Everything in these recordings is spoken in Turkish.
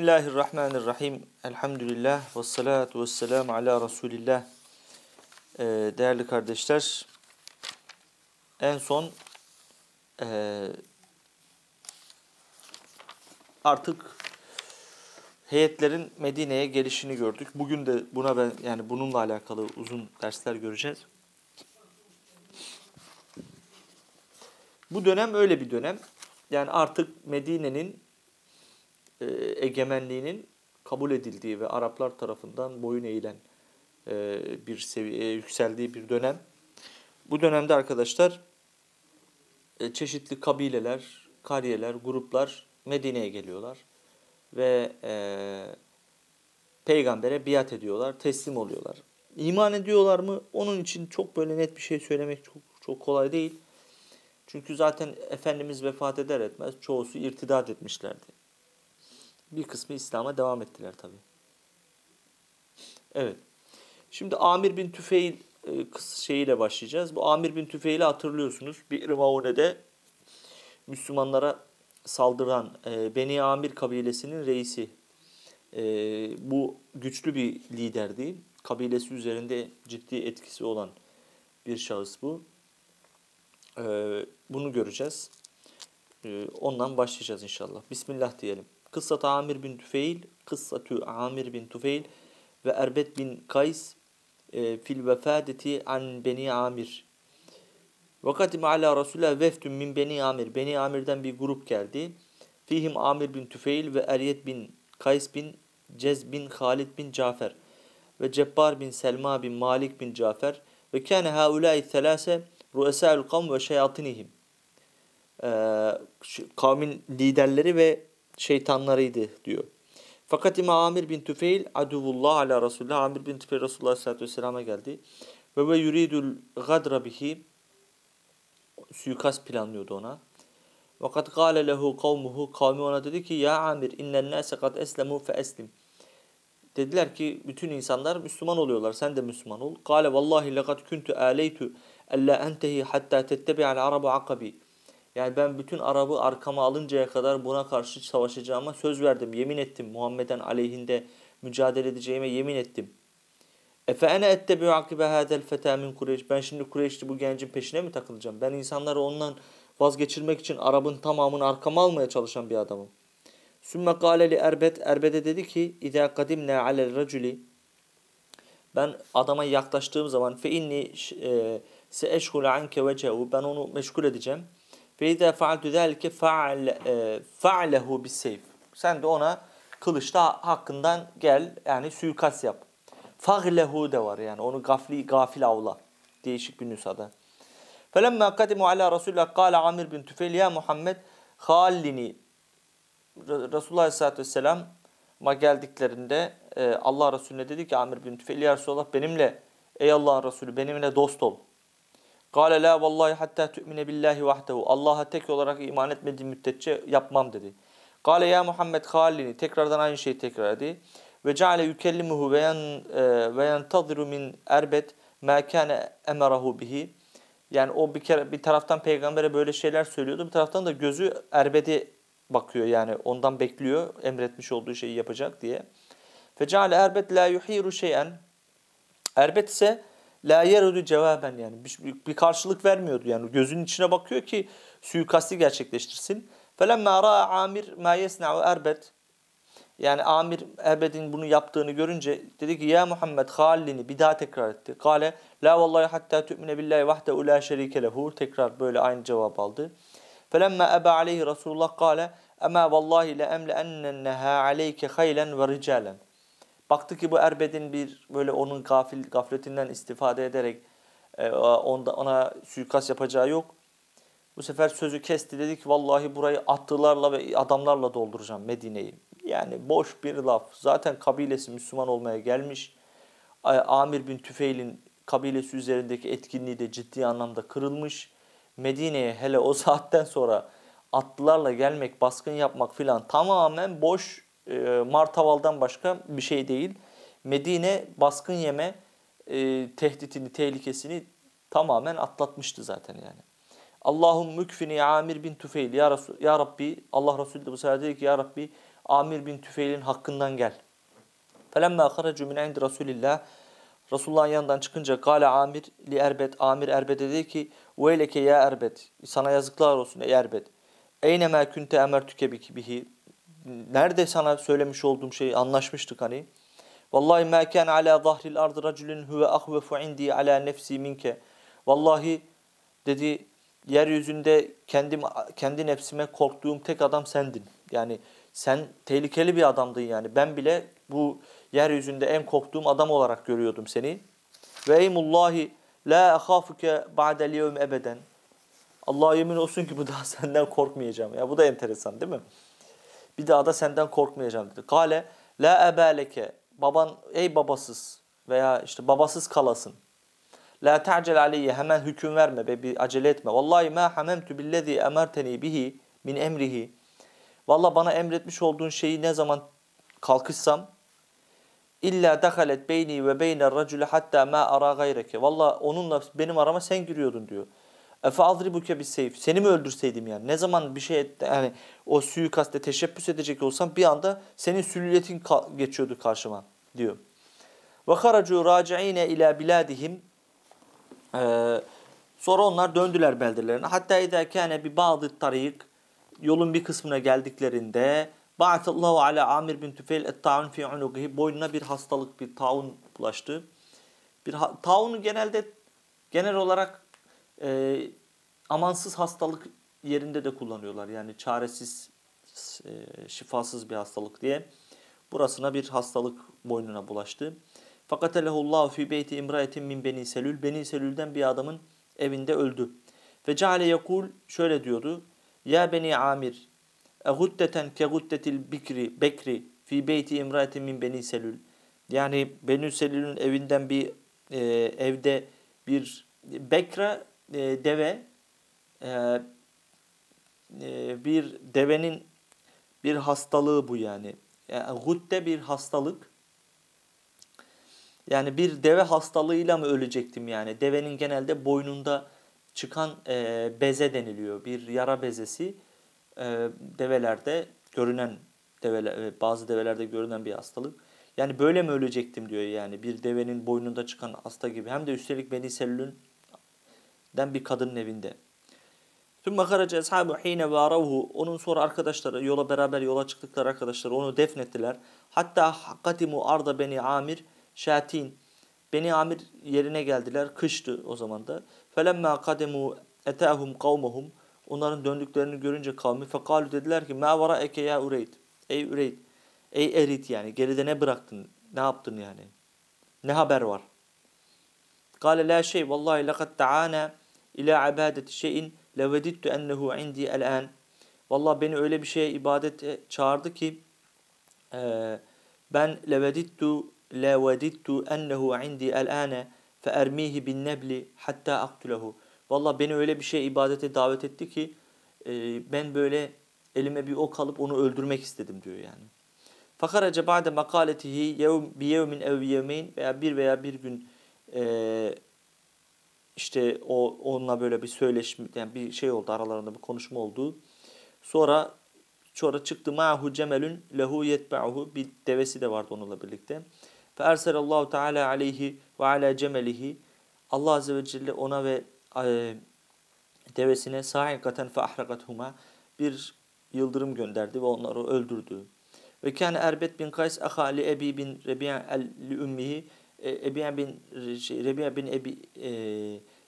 Bismillahirrahmanirrahim. Elhamdülillah ve salatu ve selamu ala Resulillah. Ee, değerli kardeşler, en son e, artık heyetlerin Medine'ye gelişini gördük. Bugün de buna ben yani bununla alakalı uzun dersler göreceğiz. Bu dönem öyle bir dönem. Yani artık Medine'nin e, egemenliğinin kabul edildiği ve Araplar tarafından boyun eğilen e, bir seviyeye yükseldiği bir dönem. Bu dönemde arkadaşlar e, çeşitli kabileler, kariyeler, gruplar Medine'ye geliyorlar ve e, peygambere biat ediyorlar, teslim oluyorlar. İman ediyorlar mı? Onun için çok böyle net bir şey söylemek çok çok kolay değil. Çünkü zaten Efendimiz vefat eder etmez çoğusu irtidat etmişlerdi. Bir kısmı İslam'a devam ettiler tabi. Evet. Şimdi Amir bin Tüfeil e, şeyiyle başlayacağız. Bu Amir bin Tüfeil'i hatırlıyorsunuz. Bir Maune'de Müslümanlara saldıran e, Beni Amir kabilesinin reisi. E, bu güçlü bir liderdi. Kabilesi üzerinde ciddi etkisi olan bir şahıs bu. Bunu göreceğiz. Ondan başlayacağız inşallah. Bismillah diyelim. Kıssat Amir bin Tüfeil, Kıssatü Amir bin Tüfeil ve Erbet bin Kays e, fil vefadeti an Beni Amir. Vakatim ala Resulullah veftün min Beni Amir. Beni Amir'den bir grup geldi. Fihim Amir bin Tüfeil ve Eryet bin Kays bin Cez bin Halid bin Cafer ve Cebbar bin Selma bin Malik bin Cafer ve kâne haulâi thelâse ru'esâ'ül kavm ve şeyatinihim. Ee, kavmin liderleri ve şeytanlarıydı diyor. Fakat İmam Amir bin Tüfeil aduvullah ala Resulullah. Amir bin Tüfeil Resulullah sallallahu aleyhi ve sellem'e geldi. Ve ve yuridul gadra bihi suikast planlıyordu ona. Fakat gâle lehu kavmuhu kavmi ona dedi ki ya Amir innen nâse kad eslemu fe eslim. Dediler ki bütün insanlar Müslüman oluyorlar. Sen de Müslüman ol. Kâle vallahi lekad kuntu âleytu ella entehi hatta tettebi'al arabu akabi. Yani ben bütün Arap'ı arkama alıncaya kadar buna karşı savaşacağıma söz verdim, yemin ettim. Muhammed'in aleyhinde mücadele edeceğime yemin ettim. Efe ene ettebi'u akibe hadel feta min Kureyş. Ben şimdi Kureyşli bu gencin peşine mi takılacağım? Ben insanları ondan vazgeçirmek için Arap'ın tamamını arkama almaya çalışan bir adamım. Sümme kâle Erbet. Erbet'e dedi ki İzâ kadimne alel raculi ben adama yaklaştığım zaman fe inni e, se eşhul anke vecehu ben onu meşgul edeceğim. Ve izâ fealtu zâlike fe'lehu bisseyf. Sen de ona kılıçta hakkından gel yani suikast yap. Faglehu de var yani onu gafli gafil avla. Değişik bir nüshada. Felemma kadimu ala Resulullah kâle Amir bin Tüfeil ya Muhammed hallini Resulullah Aleyhisselatü Vesselam ma geldiklerinde e, Allah Resulüne dedi ki Amir bin Tüfeil ya Resulullah benimle ey Allah'ın Resulü benimle dost ol. Kale la vallahi hatta tu'mine billahi vahdehu. Allah'a tek olarak iman etmediği müddetçe yapmam dedi. Kale ya Muhammed halini. Tekrardan aynı şeyi tekrar etti. Ve ceale yükellimuhu ve yentaziru min erbet ma kana emerahu bihi. Yani o bir kere bir taraftan peygambere böyle şeyler söylüyordu. Bir taraftan da gözü erbede bakıyor yani ondan bekliyor emretmiş olduğu şeyi yapacak diye. Fe ceale erbet la yuhiru şeyen. Erbet ise La yerudu cevaben yani bir, bir karşılık vermiyordu yani gözünün içine bakıyor ki suikasti gerçekleştirsin. Felemma ra'a amir ma yesna'u erbet yani Amir Erbet'in bunu yaptığını görünce dedi ki ya Muhammed halini bir daha tekrar etti. Kale la vallahi hatta tu'mine billahi vahdehu la şerike lehu tekrar böyle aynı cevap aldı. Felemma eba aleyhi Resulullah kale ama vallahi le emle ennenneha aleyke haylen ve ricalen. Baktı ki bu Erbed'in bir böyle onun gafil, gafletinden istifade ederek e, onda, ona suikast yapacağı yok. Bu sefer sözü kesti dedi ki vallahi burayı attılarla ve adamlarla dolduracağım Medine'yi. Yani boş bir laf. Zaten kabilesi Müslüman olmaya gelmiş. Amir bin Tüfeil'in kabilesi üzerindeki etkinliği de ciddi anlamda kırılmış. Medine'ye hele o saatten sonra atlılarla gelmek, baskın yapmak filan tamamen boş martavaldan başka bir şey değil. Medine baskın yeme e, tehditini, tehlikesini tamamen atlatmıştı zaten yani. Allahum mükfini Amir bin Tüfeil ya, Resul, ya Rabbi Allah Resulü de bu sefer dedi ki ya Rabbi Amir bin Tüfeil'in hakkından gel. Felemma haracu min indi Resulillah Resulullah'ın yanından çıkınca Kale Amir li Erbet Amir Erbet'e dedi ki Veyleke ya Erbet sana yazıklar olsun ey Erbet. Eyne ma kunte emertüke bihi Nerede sana söylemiş olduğum şeyi anlaşmıştık hani. Vallahi ma kan ala zahril ardı raculun huve ahvefu indi ala nefsi minke. Vallahi dedi yeryüzünde kendim kendi nefsime korktuğum tek adam sendin. Yani sen tehlikeli bir adamdın yani. Ben bile bu yeryüzünde en korktuğum adam olarak görüyordum seni. Ve eymullahi la ahafuke ba'del yevm ebeden. Allah'a yemin olsun ki bu daha senden korkmayacağım. Ya bu da enteresan değil mi? Bir daha da senden korkmayacağım dedi. Kale la ebeleke. Baban ey babasız veya işte babasız kalasın. La ta'cel aleyye hemen hüküm verme be bir acele etme. Vallahi ma hamemtu billezî emerteni bihi min emrihi. Vallahi bana emretmiş olduğun şeyi ne zaman kalkışsam illa dakalet beyni ve beyne racule hatta ma ara gayreke. Vallahi onunla benim arama sen giriyordun diyor. Efe adribuke bir seyf. Seni mi öldürseydim yani? Ne zaman bir şey yani o suikaste teşebbüs edecek olsam bir anda senin sülliyetin geçiyordu karşıma diyor. Ve haracu raciine ila biladihim ee, sonra onlar döndüler beldelerine. Hatta idâ kâne bi ba'dı tarik yolun bir kısmına geldiklerinde Ba'atallahu ala Amir bin Tüfeil et-ta'un fi unugihi boynuna bir hastalık, bir taun bulaştı. Bir taunu genelde genel olarak e, amansız hastalık yerinde de kullanıyorlar. Yani çaresiz, e, şifasız bir hastalık diye. Burasına bir hastalık boynuna bulaştı. Fakat elehullahu fi beyti imraetin min beni selül. Beni selülden bir adamın evinde öldü. Ve ceale yekul şöyle diyordu. Ya beni amir eguddeten ke guddetil bikri bekri fi beyti imraetin min beni selül. Yani Beni Selül'ün evinden bir e, evde bir bekra e, deve e, e, bir devenin bir hastalığı bu yani. yani gudde bir hastalık yani bir deve hastalığıyla mı ölecektim yani? Devenin genelde boynunda çıkan e, beze deniliyor. Bir yara bezesi e, develerde görünen develer, e, bazı develerde görünen bir hastalık. Yani böyle mi ölecektim diyor yani bir devenin boynunda çıkan hasta gibi. Hem de üstelik Beni Selül'den bir kadının evinde. Tüm makaraca ashabu hine varavhu onun sonra arkadaşları yola beraber yola çıktıkları arkadaşları onu defnettiler. Hatta hakkatimu arda beni amir şatin. Beni Amir yerine geldiler. Kıştı o zaman da. Felemma kademu etahum kavmuhum. Onların döndüklerini görünce kavmi fekalu dediler ki ma vara eke ya Ureyd. Ey Ureyd. Ey Erit yani geride ne bıraktın? Ne yaptın yani? Ne haber var? Kale la şey vallahi lekad ta'ana ila ibadeti şeyin levedittu ennehu indi el-an. Vallahi beni öyle bir şeye ibadete çağırdı ki e, ben levedittu la vedittu ennehu indi el-ane fe ermihi bin nebli hatta aktulehu. Valla beni öyle bir şey ibadete davet etti ki e, ben böyle elime bir ok alıp onu öldürmek istedim diyor yani. Fakaraca ba'de makaletihi yevm, bi yevmin ev yevmeyn veya bir veya bir gün e, işte o onunla böyle bir söyleşme yani bir şey oldu aralarında bir konuşma oldu. Sonra sonra çıktı ma'hu cemelün lehu yetba'uhu bir devesi de vardı onunla birlikte. Fe erselallahu teala aleyhi ve ala cemelihi. Allah azze ve celle ona ve e, devesine sa'ikaten fe ahrakathuma bir yıldırım gönderdi ve onları öldürdü. Ve kâne Erbet bin Kays aha li Ebi bin Rebi'a li ümmihi e, Ebi bin şey, Rebi'a bin Ebi e,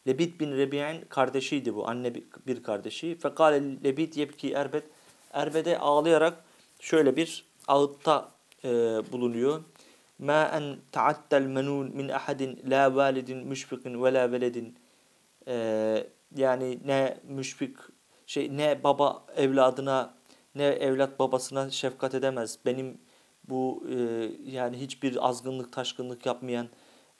Lebit bin Rebi'in kardeşiydi bu. Anne bir kardeşi. Fekale Lebit yebki Erbet. Erbet'e ağlayarak şöyle bir ağıtta e, bulunuyor. Ma en taattel menun min ahadin la validin müşfikin ve la veledin. Ee, yani ne müşfik şey ne baba evladına ne evlat babasına şefkat edemez. Benim bu e, yani hiçbir azgınlık taşkınlık yapmayan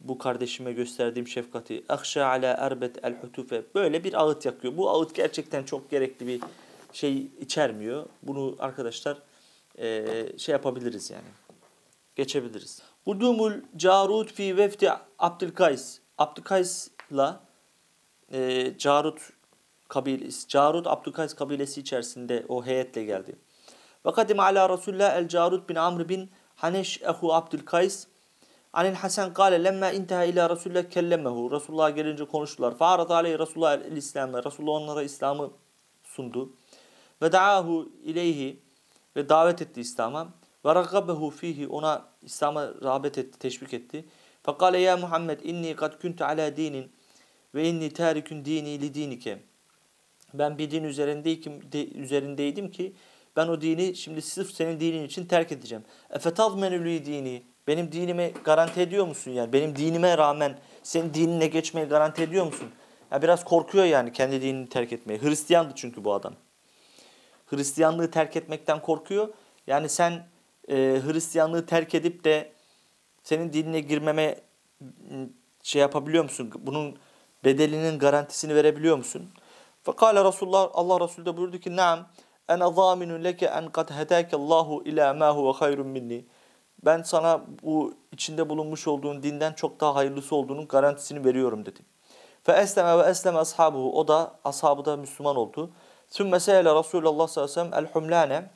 bu kardeşime gösterdiğim şefkati. Akşa ala erbet el hutufe. Böyle bir ağıt yakıyor. Bu ağıt gerçekten çok gerekli bir şey içermiyor. Bunu arkadaşlar e, şey yapabiliriz yani. Geçebiliriz. Hudumul Carut fi vefti Abdülkays. Abdülkays'la e, Carut kabilesi, Carut Abdülkays kabilesi içerisinde o heyetle geldi. Ve kadim ala Resulullah el Carut bin Amr bin Haneş ehu Abdülkays Anil Hasan kâle lemme inteha ila Resulullah kellemehu. Resulullah gelince konuştular. Fa'arat aleyhi Resulullah el İslam'ı. Resulullah onlara İslam'ı sundu. Ve da'ahu ileyhi ve davet etti İslam'a. Ve raggabehu fihi ona İslam'a rağbet etti, teşvik etti. Fekale ya Muhammed inni kad kuntu ala dinin ve inni tarikun dini li dinike. Ben bir din üzerindeydim, de, üzerindeydim ki ben o dini şimdi sırf senin dinin için terk edeceğim. Efetazmenü li dini. Benim dinime garanti ediyor musun yani? Benim dinime rağmen senin dinine geçmeyi garanti ediyor musun? Ya biraz korkuyor yani kendi dinini terk etmeye. Hristiyandı çünkü bu adam. Hristiyanlığı terk etmekten korkuyor. Yani sen e, Hristiyanlığı terk edip de senin dinine girmeme şey yapabiliyor musun? Bunun bedelinin garantisini verebiliyor musun? Fakale Resulullah Allah Resulü de buyurdu ki: "Naam, ene zaminun leke en kad hedake Allahu ila ma huve hayrun minni." Ben sana bu içinde bulunmuş olduğun dinden çok daha hayırlısı olduğunun garantisini veriyorum dedi. Fe esleme ve esleme ashabuhu. O da ashabı da Müslüman oldu. Sümme seyle Resulullah sallallahu aleyhi ve sellem el humlane.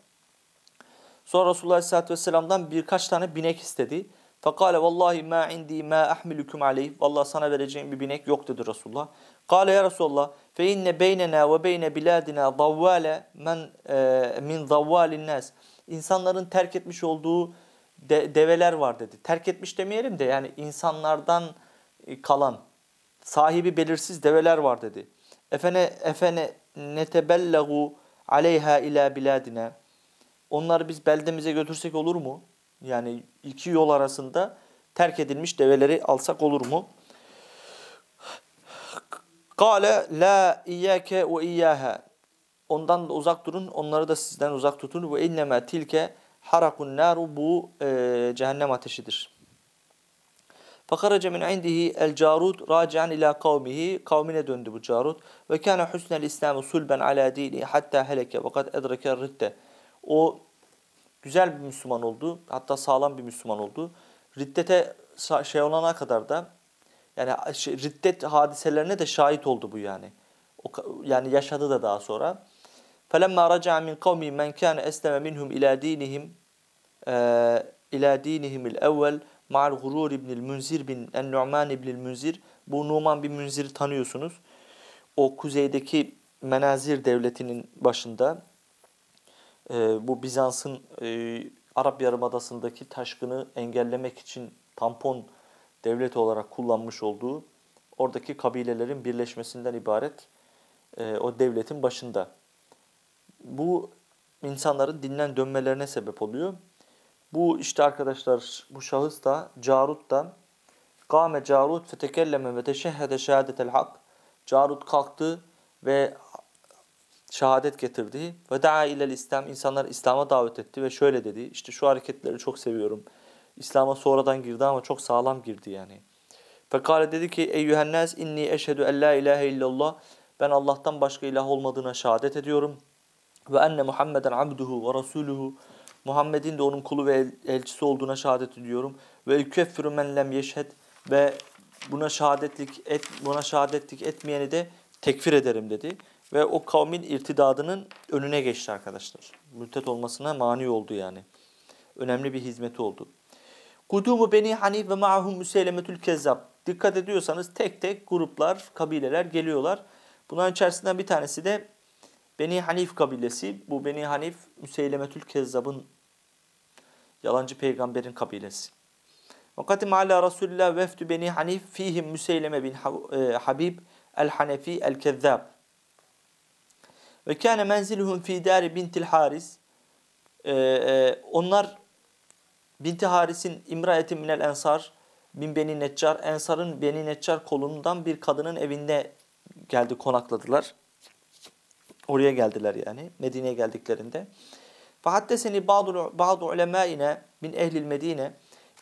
Sonra Resulullah aleyhissalatü vesselam'dan birkaç tane binek istedi. Fekale vallahi ma indi ma ahmilukum aleyh. Vallahi sana vereceğim bir binek yok dedi Resulullah. Kale ya Resulullah fe inne beynena ve beyne biladina davvale men e, min davvalin nas. İnsanların terk etmiş olduğu de, develer var dedi. Terk etmiş demeyelim de yani insanlardan e, kalan sahibi belirsiz develer var dedi. Efene efene netebellegu aleyha ila biladina. Onları biz beldemize götürsek olur mu? Yani iki yol arasında terk edilmiş develeri alsak olur mu? Kale la iyyake ve iyyaha. Ondan da uzak durun, onları da sizden uzak tutun. Ve innema tilke harakun naru bu e, cehennem ateşidir. Fakaraca min indihi el carut racian ila kavmihi kavmine döndü bu carut ve kana husnel İslamı sulben ala dini hatta heleke ve kad edrake ridde. O güzel bir Müslüman oldu. Hatta sağlam bir Müslüman oldu. Riddete şey olana kadar da yani şey, riddet hadiselerine de şahit oldu bu yani. O, yani yaşadı da daha sonra. فَلَمَّا رَجَعَ مِنْ قَوْمِ مَنْ كَانَ أَسْلَمَ مِنْهُمْ إِلَى دِينِهِمْ ee, ila dinihimil evvel ma'al gurur ibnil münzir bin en nu'man ibnil münzir bu Numan bin Münzir'i tanıyorsunuz. O kuzeydeki Menazir devletinin başında ee, bu Bizans'ın e, Arap Yarımadası'ndaki taşkını engellemek için tampon devlet olarak kullanmış olduğu oradaki kabilelerin birleşmesinden ibaret e, o devletin başında. Bu insanların dinlen dönmelerine sebep oluyor. Bu işte arkadaşlar bu şahıs da Carut da Kâme Carut fetekelleme ve teşehhede şehadetel hak. Carut kalktı ve şehadet getirdi. Ve da'a ilel İslam. insanlar İslam'a davet etti ve şöyle dedi. İşte şu hareketleri çok seviyorum. İslam'a sonradan girdi ama çok sağlam girdi yani. Fekale dedi ki eyyühennâs inni eşhedü en la ilahe illallah. Ben Allah'tan başka ilah olmadığına şehadet ediyorum. Ve enne Muhammeden abduhu ve rasuluhu. Muhammed'in de onun kulu ve elçisi olduğuna şehadet ediyorum. Ve yükeffiru men lem yeşhed. Ve buna şehadetlik et, buna şehadetlik etmeyeni de tekfir ederim dedi. Ve o kavmin irtidadının önüne geçti arkadaşlar. Mürtet olmasına mani oldu yani. Önemli bir hizmeti oldu. Kudumu Beni Hanif ve ma'hum Müseylemetül Kezzab. Dikkat ediyorsanız tek tek gruplar, kabileler geliyorlar. Bunların içerisinden bir tanesi de Beni Hanif kabilesi. Bu Beni Hanif Müseylemetül Kezzab'ın yalancı peygamberin kabilesi. Vakatim ala Resulullah vefdü Beni Hanif fihim Müseyleme bin e, Habib el-Hanefi el-Kezzab. Ve kâne menziluhum fî dâri bintil Haris. Ee, e, onlar Binti Haris'in imraeti minel ensar bin Beni Neccar, Ensar'ın Beni Neccar kolundan bir kadının evinde geldi konakladılar. Oraya geldiler yani Medine'ye geldiklerinde. Fahaddeseni bazı ulemâine min ehlil Medine.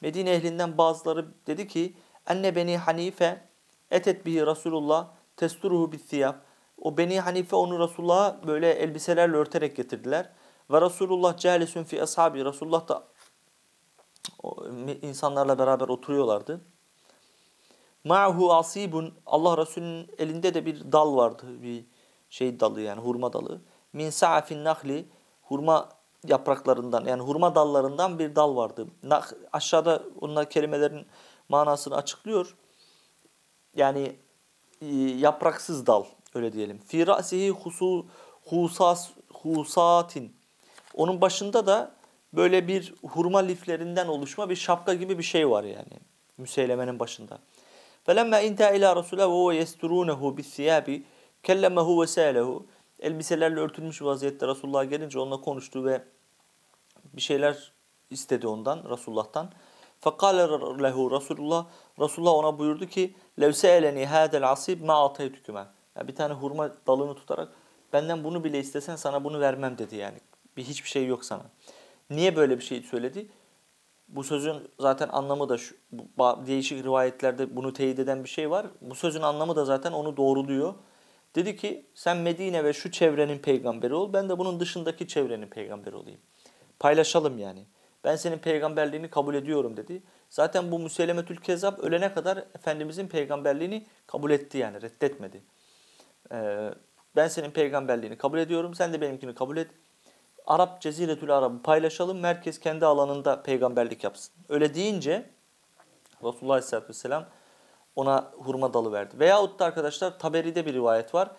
Medine ehlinden bazıları dedi ki enne Beni Hanife etet bihi Resulullah testuruhu bithiyab. O Beni Hanife onu Resulullah'a böyle elbiselerle örterek getirdiler. Ve Resulullah cehlisün fi ashabi. Resulullah da insanlarla beraber oturuyorlardı. Ma'hu asibun Allah Resulü'nün elinde de bir dal vardı. Bir şey dalı yani hurma dalı. Min sa'afin nahli hurma yapraklarından yani hurma dallarından bir dal vardı. Aşağıda onlar kelimelerin manasını açıklıyor. Yani e, yapraksız dal öyle diyelim. Fi ra'sihi husu husas husatin. Onun başında da böyle bir hurma liflerinden oluşma bir şapka gibi bir şey var yani. Müseylemenin başında. فَلَمَّا اِنْتَى اِلَى رَسُولَهُ وَهُوَ يَسْتُرُونَهُ بِالثِّيَابِ كَلَّمَهُ وَسَأَلَهُ Elbiselerle örtülmüş vaziyette Resulullah'a gelince onunla konuştu ve bir şeyler istedi ondan, Resulullah'tan. Fakale lehu Resulullah. Resulullah ona buyurdu ki levse eleni hadel asib ma ataytüküme. Yani bir tane hurma dalını tutarak benden bunu bile istesen sana bunu vermem dedi yani. Bir hiçbir şey yok sana. Niye böyle bir şey söyledi? Bu sözün zaten anlamı da şu, değişik rivayetlerde bunu teyit eden bir şey var. Bu sözün anlamı da zaten onu doğruluyor. Dedi ki sen Medine ve şu çevrenin peygamberi ol. Ben de bunun dışındaki çevrenin peygamberi olayım. Paylaşalım yani. Ben senin peygamberliğini kabul ediyorum dedi. Zaten bu Müsellemetül Kezab ölene kadar Efendimizin peygamberliğini kabul etti yani reddetmedi. Ee, ben senin peygamberliğini kabul ediyorum. Sen de benimkini kabul et. Arap Ceziretül Arab'ı paylaşalım. Merkez kendi alanında peygamberlik yapsın. Öyle deyince Resulullah Aleyhisselatü Vesselam ona hurma dalı verdi. Veyahut da arkadaşlar Taberi'de bir rivayet var.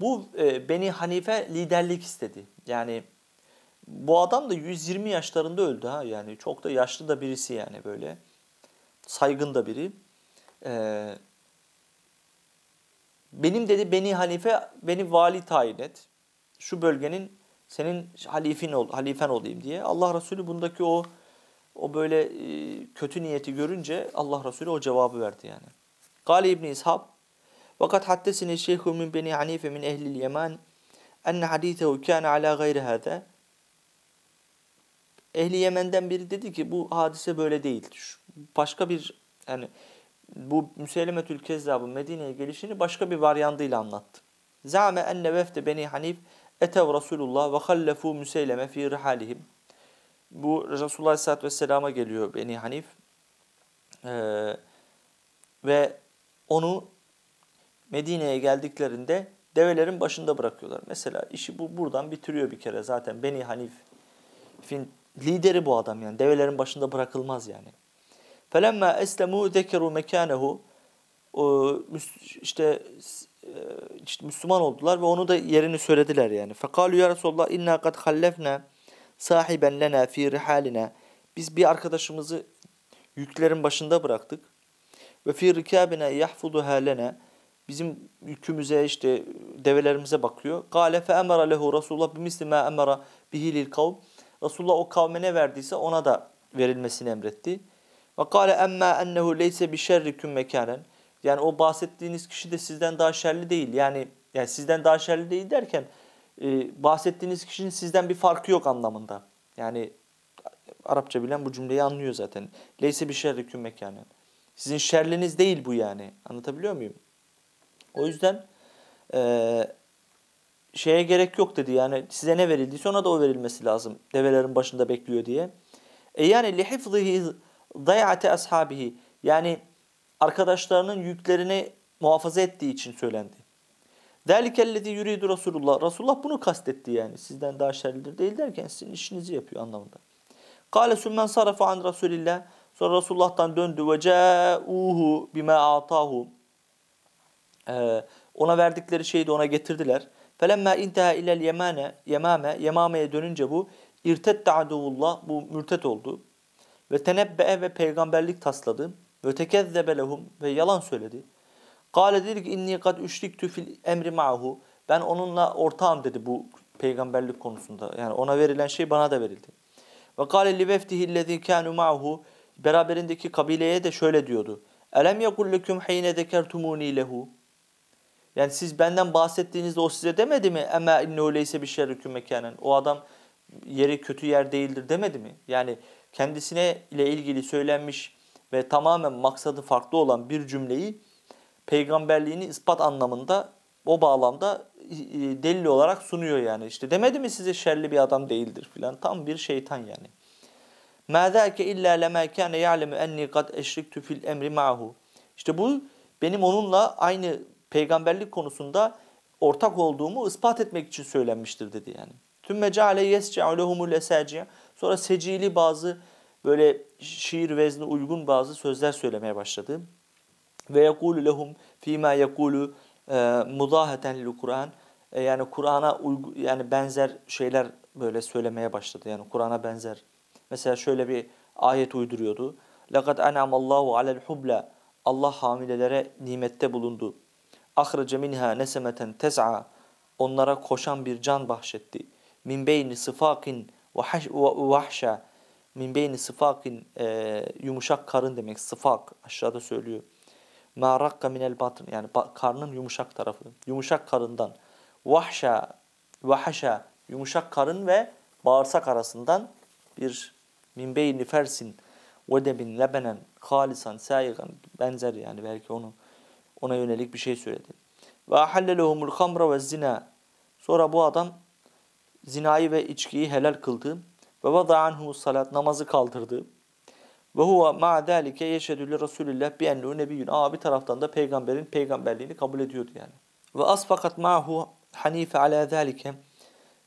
Bu e, Beni Hanife liderlik istedi. Yani bu adam da 120 yaşlarında öldü ha yani çok da yaşlı da birisi yani böyle saygın da biri. Ee, benim dedi Beni Hanife beni vali tayin et. Şu bölgenin senin halifin ol, halifen olayım diye. Allah Resulü bundaki o o böyle e, kötü niyeti görünce Allah Resulü o cevabı verdi yani. Kale İbn İshab Vakat haddesini şeyhu min beni Hanife min ehlil Yemen enne hadisehu kâne ala gayri hâze Ehli Yemen'den biri dedi ki bu hadise böyle değil. Başka bir yani bu Müsellemetül Kezzab'ın Medine'ye gelişini başka bir varyandıyla anlattı. Zame enne vefde beni Hanif etev Resulullah ve hallefu Müseyleme fi rihalihim. Bu Resulullah Aleyhisselatü Vesselam'a geliyor Beni Hanif. Ee, ve onu Medine'ye geldiklerinde develerin başında bırakıyorlar. Mesela işi bu buradan bitiriyor bir kere zaten Beni Hanif'in lideri bu adam yani develerin başında bırakılmaz yani. Felemma eslemu zekeru mekanehu işte e, işte Müslüman oldular ve onu da yerini söylediler yani. Fekalu ya Resulallah inna kad hallefna sahiben lena fi rihalina. Biz bir arkadaşımızı yüklerin başında bıraktık. Ve fi rikabina yahfuduha lena. Bizim yükümüze işte develerimize bakıyor. Kale fe emara lehu Resulullah bimisli ma emara bihi lil kavm. Resulullah o kavme ne verdiyse ona da verilmesini emretti. Ve kâle emmâ ennehu leyse bi şerriküm mekânen. Yani o bahsettiğiniz kişi de sizden daha şerli değil. Yani yani sizden daha şerli değil derken e, bahsettiğiniz kişinin sizden bir farkı yok anlamında. Yani Arapça bilen bu cümleyi anlıyor zaten. Leyse bir şerriküm mekânen. Sizin şerliniz değil bu yani. Anlatabiliyor muyum? O yüzden e, şeye gerek yok dedi. Yani size ne verildiyse ona da o verilmesi lazım. Develerin başında bekliyor diye. E yani lihifzihi dayate ashabihi yani arkadaşlarının yüklerini muhafaza ettiği için söylendi. Delikellezi yuridu Resulullah. Resulullah bunu kastetti yani. Sizden daha şerlidir değil derken sizin işinizi yapıyor anlamında. Kale sümmen sarafa an Resulillah. Sonra Resulullah'tan döndü ve ca'uhu bima atahu. Ee, ona verdikleri şeyi de ona getirdiler. Felemma intaha ilel yemane, yemame, yemameye dönünce bu irtette aduvullah, bu mürtet oldu. Ve tenebbe'e ve peygamberlik tasladı. Ve tekezzebe lehum ve yalan söyledi. Kale dedi ki inni kad üşriktü fil emri ma'hu. Ben onunla ortağım dedi bu peygamberlik konusunda. Yani ona verilen şey bana da verildi. Ve kâle li veftihi lezî kânu ma'hu. Beraberindeki kabileye de şöyle diyordu. Elem yekul leküm hîne zekertumûnî lehu. Yani siz benden bahsettiğinizde o size demedi mi? Ema innehu leyse bir şerrüküm mekanen. O adam yeri kötü yer değildir demedi mi? Yani kendisine ile ilgili söylenmiş ve tamamen maksadı farklı olan bir cümleyi peygamberliğini ispat anlamında o bağlamda delil olarak sunuyor yani. İşte demedi mi size şerli bir adam değildir filan. Tam bir şeytan yani. مَا ذَاكَ اِلَّا لَمَا كَانَ يَعْلَمُ اَنِّي قَدْ اَشْرِكْتُ fil emri مَعَهُ İşte bu benim onunla aynı peygamberlik konusunda ortak olduğumu ispat etmek için söylenmiştir dedi yani. Tüm mecale yesce'u lehumul esaciye. Sonra secili bazı böyle şiir vezni uygun bazı sözler söylemeye başladı. Ve yekulu lehum fîmâ yekulu e, mudaheten lil Kur'an. E, yani Kur'an'a yani benzer şeyler böyle söylemeye başladı. Yani Kur'an'a benzer. Mesela şöyle bir ayet uyduruyordu. Lekad en'amallahu alel hubla. Allah hamilelere nimette bulundu Ahrace minha nesemeten tez'a onlara koşan bir can bahşetti. Min beyni sıfakin ve vahşa min beyni sıfakin yumuşak karın demek. Sıfak aşağıda söylüyor. Ma rakka minel batın yani karnın yumuşak tarafı. Yumuşak karından. vahşa vahaşa yumuşak karın ve bağırsak arasından bir min beyni fersin ve de bin lebenen halisan sayigan benzer yani belki onu ona yönelik bir şey söyledi. Ve ahallelehumul hamra ve zina. Sonra bu adam zinayı ve içkiyi helal kıldı. Ve vada anhumus salat namazı kaldırdı. Ve huve ma zalike yeşhedü li Resulillah bi ennehu nebiyyun. Aa bir taraftan da peygamberin peygamberliğini kabul ediyordu yani. Ve asfakat ma'hu Hanife ala zalike.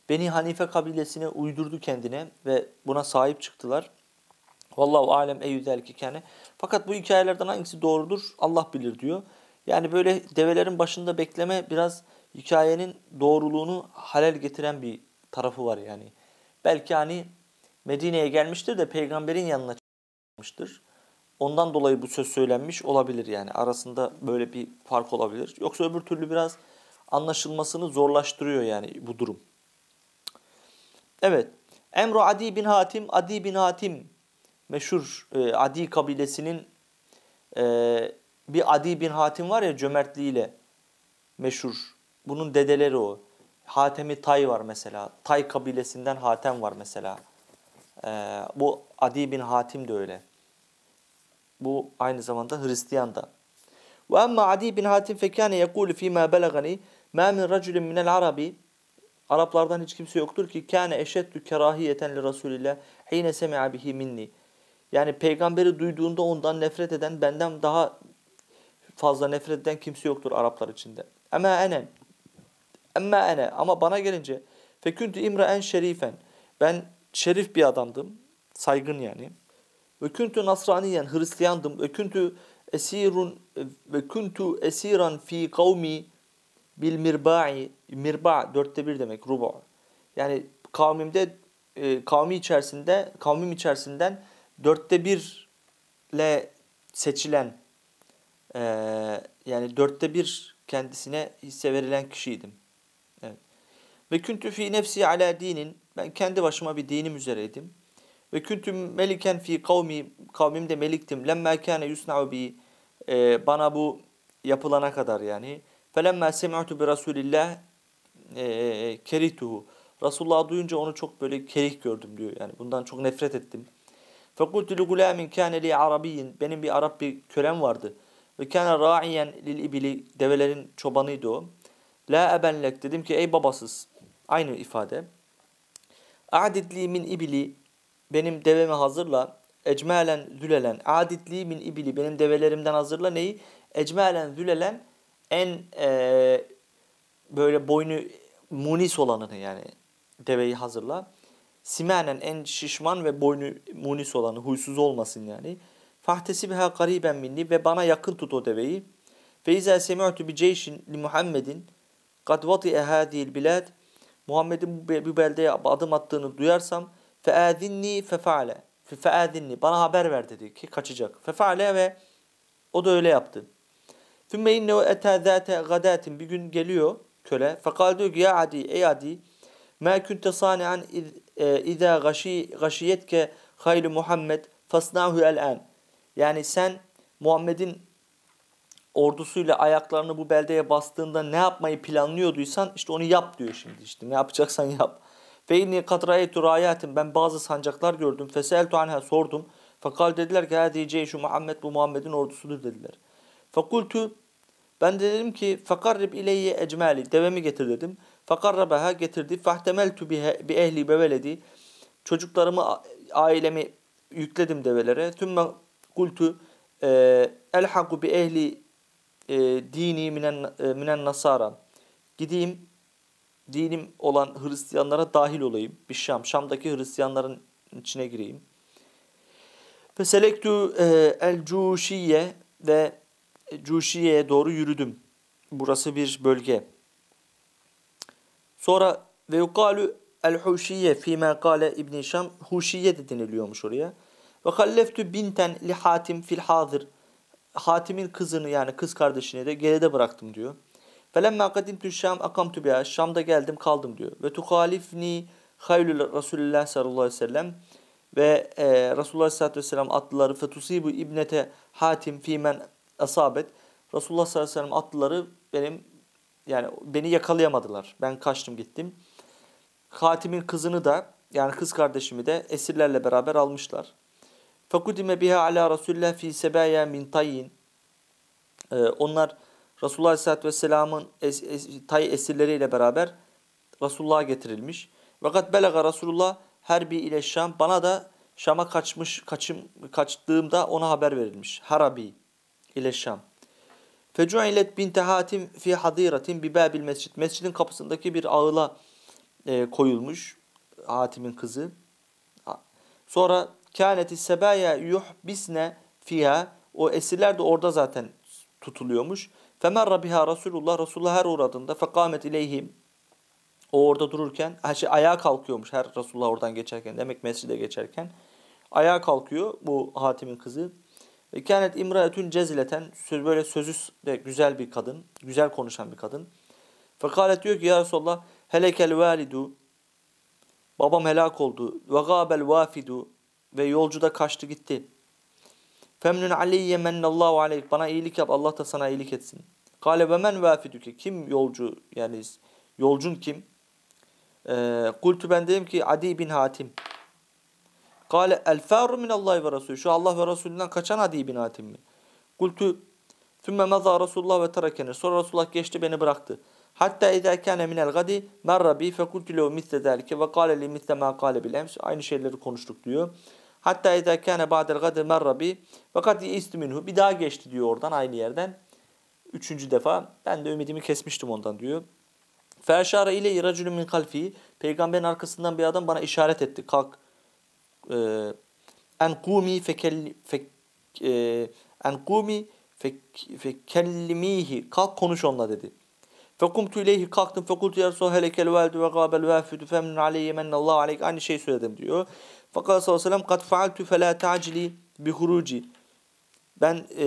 Beni Hanife kabilesine uydurdu kendine ve buna sahip çıktılar. Vallahu alem eyyüzelki kâne. Fakat bu hikayelerden hangisi doğrudur Allah bilir diyor. Yani böyle develerin başında bekleme biraz hikayenin doğruluğunu halel getiren bir tarafı var yani. Belki hani Medine'ye gelmiştir de peygamberin yanına çıkmıştır. Ondan dolayı bu söz söylenmiş olabilir yani. Arasında böyle bir fark olabilir. Yoksa öbür türlü biraz anlaşılmasını zorlaştırıyor yani bu durum. Evet. Emru Adi bin Hatim, Adi bin Hatim meşhur e, Adi kabilesinin e, bir Adi bin Hatim var ya cömertliğiyle meşhur. Bunun dedeleri o. Hatemi Tay var mesela. Tay kabilesinden Hatem var mesela. E, bu Adi bin Hatim de öyle. Bu aynı zamanda Hristiyan da. Ve amma Adi bin Hatim fekâne yekûlü fîmâ belagani mâ min raculin minel arabi Araplardan hiç kimse yoktur ki kâne eşeddü kerahiyeten li Resulillah hine semi'a bihi minni. Yani peygamberi duyduğunda ondan nefret eden, benden daha fazla nefret eden kimse yoktur Araplar içinde. Ama ene, ama ene ama bana gelince feküntü imraen şerifen. Ben şerif bir adamdım, saygın yani. Ve küntü nasraniyen, Hristiyandım. Ve küntü esirun ve kuntu esiran fi kavmi bil mirba'i mirba dörtte bir demek rubu. Yani kavmimde e, kavmi içerisinde kavmim içerisinden dörtte birle seçilen e, yani dörtte bir kendisine hisse verilen kişiydim. Ve küntü fi nefsi ala dinin ben kendi başıma bir dinim üzereydim. Ve küntüm meliken fi kavmi kavmimde meliktim. Lemma kâne yusna'u bi e, bana bu yapılana kadar yani. Felemma semi'tu bi Rasulillah e, kerituhu. Resulullah duyunca onu çok böyle kerih gördüm diyor. Yani bundan çok nefret ettim. Fekultu li gulamin kâne li arabiyyin. Benim bir Arap bir kölem vardı. Ve kâne ra'iyen lil ibili. Develerin çobanıydı o. La ebenlek. Dedim ki ey babasız. Aynı ifade. A'didli min ibili. Benim devemi hazırla. Ecmalen zülelen. Aditli min ibili. Benim develerimden hazırla neyi? Ecmalen zülelen en e, böyle boynu munis olanını yani deveyi hazırla. Simanen en şişman ve boynu munis olanı, huysuz olmasın yani. Fahtesibiha gariben minni ve bana yakın tut o deveyi. Fe izâ semi'tu bi ceyşin li Muhammedin kad vati'e hâdihil bilad Muhammed'in bu beldeye adım attığını duyarsam fe'âzinni fefa'ale fe'âzinni bana haber ver dedi ki kaçacak. Fefa'ale ve o da öyle yaptı. Fümme innehu etâ zâte gadâtin bir gün geliyor köle. Fekal diyor ki ya Adi ey Adi ma kunte sani'an izâ gashiyetke haylu Muhammed fasnahu el-an. Yani sen Muhammed'in ordusuyla ayaklarını bu beldeye bastığında ne yapmayı planlıyorduysan işte onu yap diyor şimdi işte ne yapacaksan yap. Fe inni kad rayatin ben bazı sancaklar gördüm. Feseltu anha sordum. Fakal dediler ki hadi ceyşu Muhammed bu Muhammed'in ordusudur dediler. Fakultu ben de dedim ki fakarrib ileyye ecmali devemi getir dedim. Fakarrabaha getirdi. Fahtemeltu bi ehli beveledi. Çocuklarımı ailemi yükledim develere. Tümme kultu e, elhaku bi ehli e, dini minen, e, minen nasara. Gideyim dinim olan Hristiyanlara dahil olayım. Bir Şam, Şam'daki Hristiyanların içine gireyim. Feselektu e, el Cuşiye ve Cuşiye'ye doğru yürüdüm. Burası bir bölge. Sonra ve yukalu el Huşiye fîmâ kâle İbn Şam Huşiye de deniliyormuş oraya. Ve halleftu binten li Hatim fil hazır. Hatim'in kızını yani kız kardeşini de geride bıraktım diyor. Felemma kadimtu Şam akamtu biha. Şam'da geldim kaldım diyor. Ve tuhalifni haylul Resulullah sallallahu aleyhi ve sellem ve e, Resulullah sallallahu aleyhi ve sellem atlıları fetusibu ibnete Hatim fimen asabet. Resulullah sallallahu aleyhi ve sellem atlıları benim yani beni yakalayamadılar. Ben kaçtım gittim. Hatim'in kızını da yani kız kardeşimi de esirlerle beraber almışlar. Fakudime biha ala Resulullah fi sebaya min tayyin. Onlar Resulullah Aleyhisselatü Vesselam'ın es, es, tay esirleriyle beraber Resulullah'a getirilmiş. Fakat belaga Resulullah Herbi ile Şam bana da Şam'a kaçmış kaçım kaçtığımda ona haber verilmiş. Harabi ile Şam. Fecuilet binte Hatim fi hadiratin bi babil mescid. Mescidin kapısındaki bir ağıla e, koyulmuş Hatim'in kızı. Sonra kâneti sebaya yuhbisne fiha o esirler de orada zaten tutuluyormuş. Femerra biha Resulullah. Resulullah her uğradığında fekamet ileyhim o orada dururken her şey ayağa kalkıyormuş her Resulullah oradan geçerken demek mescide geçerken. Ayağa kalkıyor bu Hatim'in kızı. Ve kânet imraetün cezileten böyle sözü de güzel bir kadın, güzel konuşan bir kadın. Fekalet diyor ki ya Resulallah helekel validu babam helak oldu. Ve gâbel vafidu ve yolcu da kaçtı gitti. Femnun aleyye mennallahu aleyk. Bana iyilik yap. Allah da sana iyilik etsin. Kale ve men vafidüke. Kim yolcu yani yolcun kim? Ee, kultu ben dedim ki Adi bin Hatim. Kale el faru minallahi ve rasulü. Şu Allah ve Resulünden kaçan Adi bin Hatim mi? Kultu Sümme meza Resulullah ve terakene. Sonra Resulullah geçti beni bıraktı. Hatta idâ kâne minel gadi merra bi fekultu lehu misle zâlike ve kâle li misle mâ kâle bil. Aynı şeyleri konuştuk diyor. Hatta idâ kâne ba'del gadi merra bi fakat istu minhu. Bir daha geçti diyor oradan aynı yerden. Üçüncü defa. Ben de ümidimi kesmiştim ondan diyor. Ferşara ile iracülü min kalfi. Peygamberin arkasından bir adam bana işaret etti. Kalk. Ee, en kumi fekel fek e, en kumi fekellimihi. Kalk konuş onunla dedi. Fekumtu ileyhi kalktım fekultu ya Resulallah helekel veldu ve gâbel vâfüdü femnun aleyye mennallahu aleyk. Aynı şey söyledim diyor. Fakat sallallahu aleyhi ve sellem kad faaltu felâ ta'cili bihuruci. Ben e,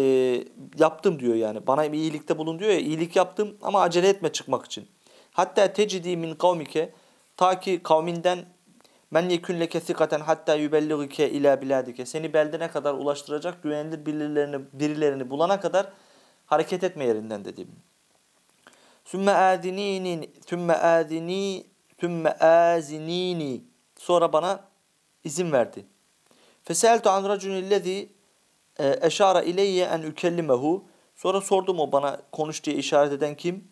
yaptım diyor yani. Bana iyilikte bulun diyor ya. iyilik yaptım ama acele etme çıkmak için. Hatta tecidi min kavmike ta ki kavminden men yekün leke sikaten hatta yubelligike ila biladike. Seni beldene kadar ulaştıracak güvenilir birilerini, birilerini bulana kadar hareket etme yerinden dedim. Sümme adinini, sümme adini, sümme azinini. Sonra bana izin verdi. Feseltu an raculillezî e, eşara ileyye en ükellimehu. Sonra sordum o bana konuş diye işaret eden kim?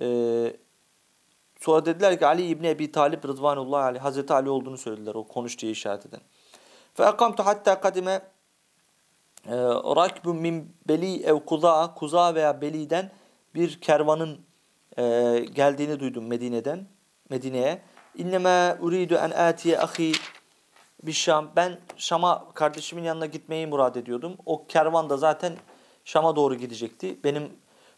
Ee, sonra dediler ki Ali İbni Ebi Talib Rıdvanullah Ali Hazreti Ali olduğunu söylediler o konuş diye işaret eden. Fe akamtu hatta kadime e, rakbun min beli ev kuza kuza veya beliden bir kervanın e, geldiğini duydum Medine'den Medine'ye. İnneme uridu en atiye ahi bir Şam. Ben Şam'a kardeşimin yanına gitmeyi murad ediyordum. O kervan da zaten Şam'a doğru gidecekti. Benim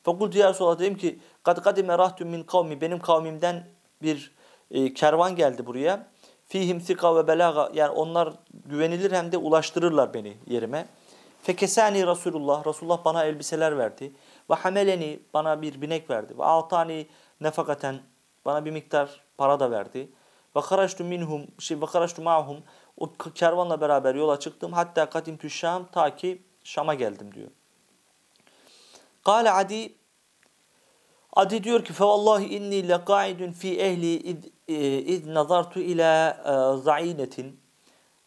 Fakul diğer sonra dedim ki kad kadime rahtun min kavmi benim kavmimden bir e, kervan geldi buraya. Fihim sika ve belaga yani onlar güvenilir hem de ulaştırırlar beni yerime. Fekesani Resulullah Resulullah bana elbiseler verdi. Ve hameleni bana bir binek verdi. Ve altani nefakaten bana bir miktar para da verdi. Ve karaştu minhum şey ve karaştu ma'hum o kervanla beraber yola çıktım. Hatta kadim tüşşam ta ki Şam'a geldim diyor. Kale Adi Adi diyor ki fevallahi inni leqa'idun fi ehli id, e, id nazartu ila e, zainetin.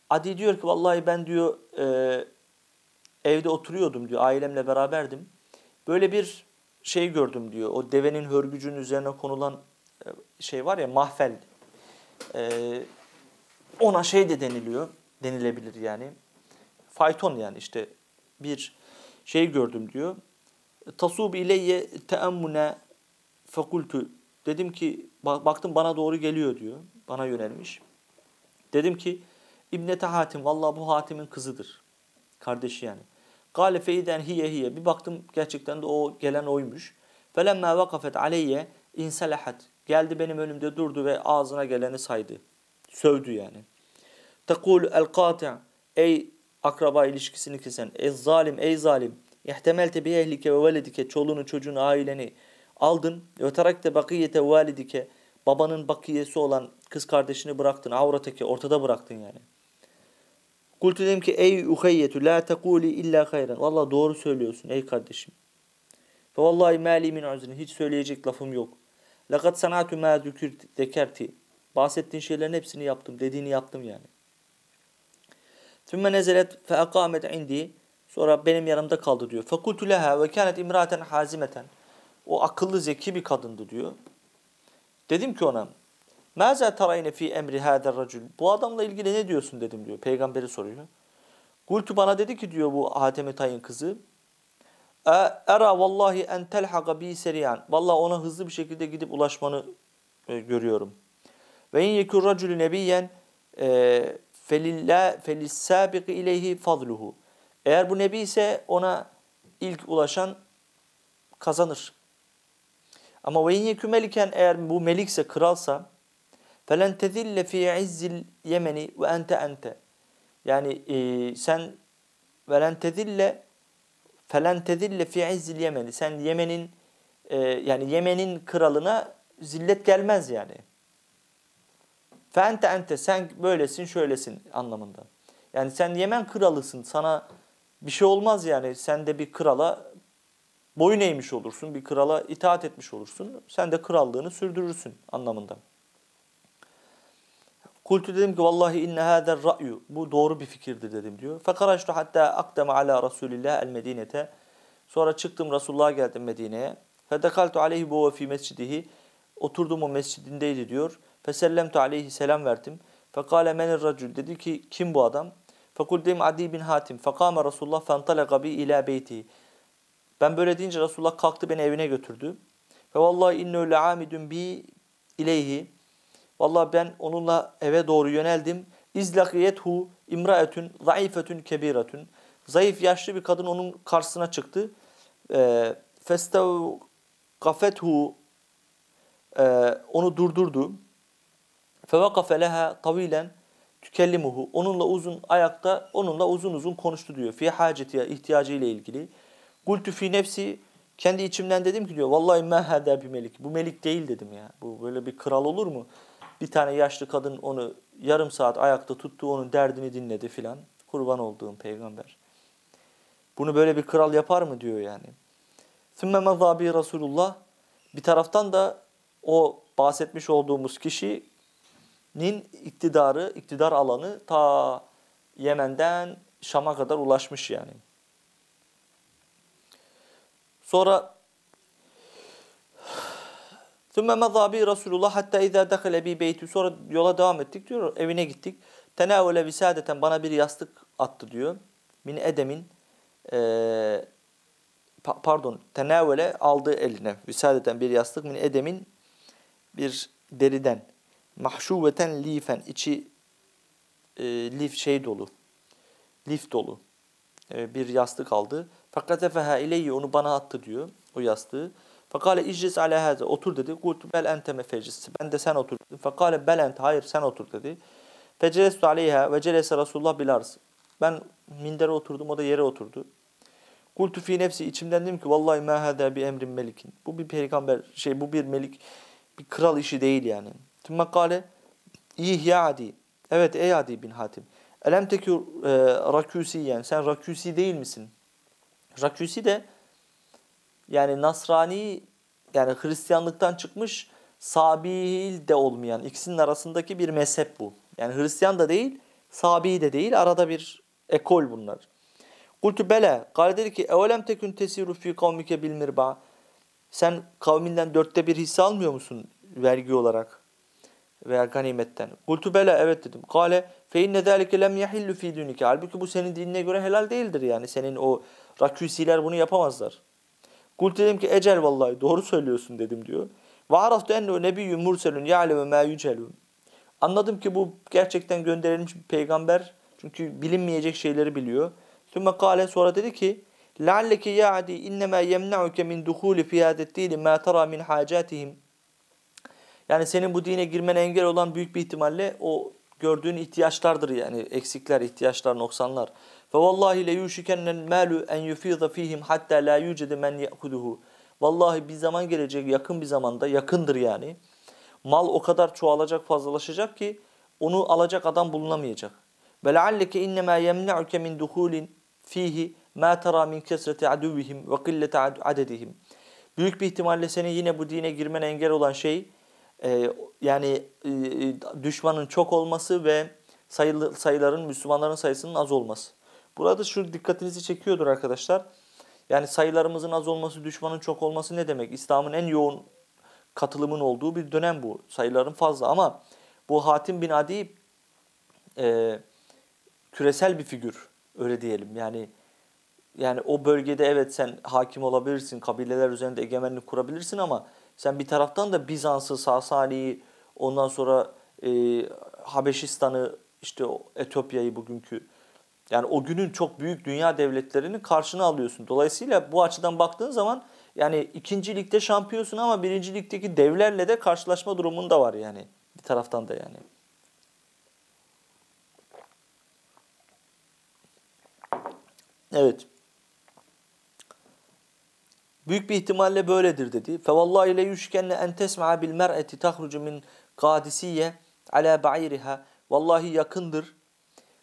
Adi diyor ki vallahi ben diyor e, evde oturuyordum diyor ailemle beraberdim. Böyle bir şey gördüm diyor. O devenin hörgücünün üzerine konulan şey var ya mahfel. ona şey de deniliyor. Denilebilir yani. Fayton yani işte bir şey gördüm diyor. Tasub ileyye teammune fekultu Dedim ki baktım bana doğru geliyor diyor. Bana yönelmiş. Dedim ki İbnete Hatim vallahi bu Hatim'in kızıdır. Kardeşi yani. Gale feyden hiye hiye. Bir baktım gerçekten de o gelen oymuş. Felemma vakafet aleyye inselahat. Geldi benim önümde durdu ve ağzına geleni saydı. Sövdü yani. Tekul el kati' ey akraba ilişkisini kesen. Ey zalim ey zalim. İhtemelte bi ehlike ve veledike çoluğunu çocuğunu aileni aldın. Ve terakte bakiyete validike babanın bakiyesi olan kız kardeşini bıraktın. Avrateke ortada bıraktın yani. Kultu dedim ki ey uhayyetu la tekuli illa hayran. Valla doğru söylüyorsun ey kardeşim. Ve vallahi mali min uzrin. Hiç söyleyecek lafım yok. Lekad sanatu ma zekerti. Bahsettiğin şeylerin hepsini yaptım. Dediğini yaptım yani. Sümme nezelet fe akamet indi. Sonra benim yanımda kaldı diyor. Fekultu leha ve kânet imraten hazimeten. O akıllı zeki bir kadındı diyor. Dedim ki ona Mâzâ tarayne fi emri hâder racül. Bu adamla ilgili ne diyorsun dedim diyor. Peygamberi soruyor. Kultu bana dedi ki diyor bu Hatem Tay'ın kızı. Era vallahi en telhaga bi seriyan. Vallahi ona hızlı bir şekilde gidip ulaşmanı e, görüyorum. Ve in yekur racülü nebiyen e, felillah felissâbiki ileyhi fadluhu. Eğer bu nebi ise ona ilk ulaşan kazanır. Ama ve in meliken eğer bu melikse kralsa tezille fi izzil yemeni ve ente ente. Yani e, sen velen tezille felen tezille fi izzil yemeni. Sen Yemen'in e, yani Yemen'in kralına zillet gelmez yani. Fente ente sen böylesin şöylesin anlamında. Yani sen Yemen kralısın sana bir şey olmaz yani. Sen de bir krala boyun eğmiş olursun, bir krala itaat etmiş olursun. Sen de krallığını sürdürürsün anlamında. Kultu dedim ki vallahi inne hâder ra'yu. Bu doğru bir fikirdir dedim diyor. Fekaraştu hatta akdeme ala Resulillah el Medinete. Sonra çıktım Resulullah'a geldim Medine'ye. Fedekaltu aleyhi bu fi mescidihi. Oturdum o mescidindeydi diyor. Fesellemtu aleyhi selam verdim. Fekale menir racül. Dedi ki kim bu adam? Fekul dedim Adi bin Hatim. Fekame Resulullah fentalaka bi ila beyti. Ben böyle deyince Resulullah kalktı beni evine götürdü. Ve vallahi innehu le'amidun bi ileyhi. Vallahi ben onunla eve doğru yöneldim. İzlakiyethu imraetun zayıfetun kebiretun. Zayıf yaşlı bir kadın onun karşısına çıktı. Ee, Festevkafethu ee, onu durdurdu. Fevakafe leha tavilen tükellimuhu. Onunla uzun ayakta onunla uzun uzun konuştu diyor. Fi hacetiye ihtiyacı ile ilgili. Gultu fi nefsi kendi içimden dedim ki diyor vallahi ma hada bir melik. Bu melik değil dedim ya. Bu böyle bir kral olur mu? Bir tane yaşlı kadın onu yarım saat ayakta tuttu, onun derdini dinledi filan. Kurban olduğum peygamber. Bunu böyle bir kral yapar mı diyor yani. Sümme mezabi Resulullah. Bir taraftan da o bahsetmiş olduğumuz kişinin iktidarı, iktidar alanı ta Yemen'den Şam'a kadar ulaşmış yani. Sonra Sümme mezâ bi Resulullah hatta izâ dekale bi beyti. Sonra yola devam ettik diyor. Evine gittik. Tenevvele visadeten bana bir yastık attı diyor. Min edemin e, pardon tenevvele aldı eline. Visadeten bir yastık min edemin bir deriden. Mahşuveten lifen içi e, lif şey dolu. Lif dolu. E, bir yastık aldı. Fakat efeha ileyhi onu bana attı diyor. O yastığı. Fakale iclis ala haza otur dedi. Kultu bel ente mefeclis. Ben de sen otur dedim. Fakale bel ente hayır sen otur dedi. Fecelestu aleyha ve celese Resulullah bil arz. Ben mindere oturdum o da yere oturdu. Kultu fi nefsi içimden dedim ki vallahi ma hada bi emrin melikin. Bu bir peygamber şey bu bir melik bir kral işi değil yani. Tümme kale İh adi. Evet ey Adi bin Hatim. Elem tekü e, raküsiyen. Sen raküsi değil misin? Raküsi de yani Nasrani yani Hristiyanlıktan çıkmış Sabil de olmayan ikisinin arasındaki bir mezhep bu. Yani Hristiyan da değil, Sabi de değil. Arada bir ekol bunlar. Kultu bele. Kale dedi ki evelem tekün tesiru fi kavmike bil mirba. Sen kavminden dörtte bir hisse almıyor musun vergi olarak veya ganimetten? Kultu bele evet dedim. Kale fe inne zâlike lem yahillu fi dünike. Halbuki bu senin dinine göre helal değildir yani. Senin o raküsiler bunu yapamazlar. Kul dedim ki ecel vallahi doğru söylüyorsun dedim diyor. Ve araftu ennehu nebiyyun murselun ya'lemu ma yücelun. Anladım ki bu gerçekten gönderilmiş bir peygamber. Çünkü bilinmeyecek şeyleri biliyor. Sümme kâle sonra dedi ki لَعَلَّكِ يَا عَدِي اِنَّمَا يَمْنَعُكَ مِنْ دُخُولِ فِي هَذَا الدِّينِ مَا تَرَى مِنْ حَاجَاتِهِمْ Yani senin bu dine girmene engel olan büyük bir ihtimalle o gördüğün ihtiyaçlardır yani eksikler, ihtiyaçlar, noksanlar. Fevallahi le yuşikennel malu en yufiza fihim hatta la yucede men ya'kuduhu. Vallahi bir zaman gelecek yakın bir zamanda yakındır yani. Mal o kadar çoğalacak fazlalaşacak ki onu alacak adam bulunamayacak. Ve lealleke innema yemne'uke min duhulin fihi ma tara min kesreti aduvihim ve qilleti adedihim. Büyük bir ihtimalle senin yine bu dine girmen engel olan şey e, yani e, e, düşmanın çok olması ve sayılı, sayıların Müslümanların sayısının az olması. Burada şu dikkatinizi çekiyordur arkadaşlar. Yani sayılarımızın az olması, düşmanın çok olması ne demek? İslam'ın en yoğun katılımın olduğu bir dönem bu. Sayıların fazla ama bu Hatim bin Adi e, küresel bir figür öyle diyelim. Yani yani o bölgede evet sen hakim olabilirsin, kabileler üzerinde egemenlik kurabilirsin ama sen bir taraftan da Bizans'ı, Sasani'yi, ondan sonra e, Habeşistan'ı, işte Etiyopya'yı bugünkü yani o günün çok büyük dünya devletlerinin karşına alıyorsun. Dolayısıyla bu açıdan baktığın zaman yani ikinci ligde şampiyonsun ama birinci ligdeki devlerle de karşılaşma durumun da var yani. Bir taraftan da yani. Evet. Büyük bir ihtimalle böyledir dedi. Fevallahi le yüşkenne en tesma'a bil mer'eti tahrucu min kadisiye ala ba'iriha. Vallahi yakındır.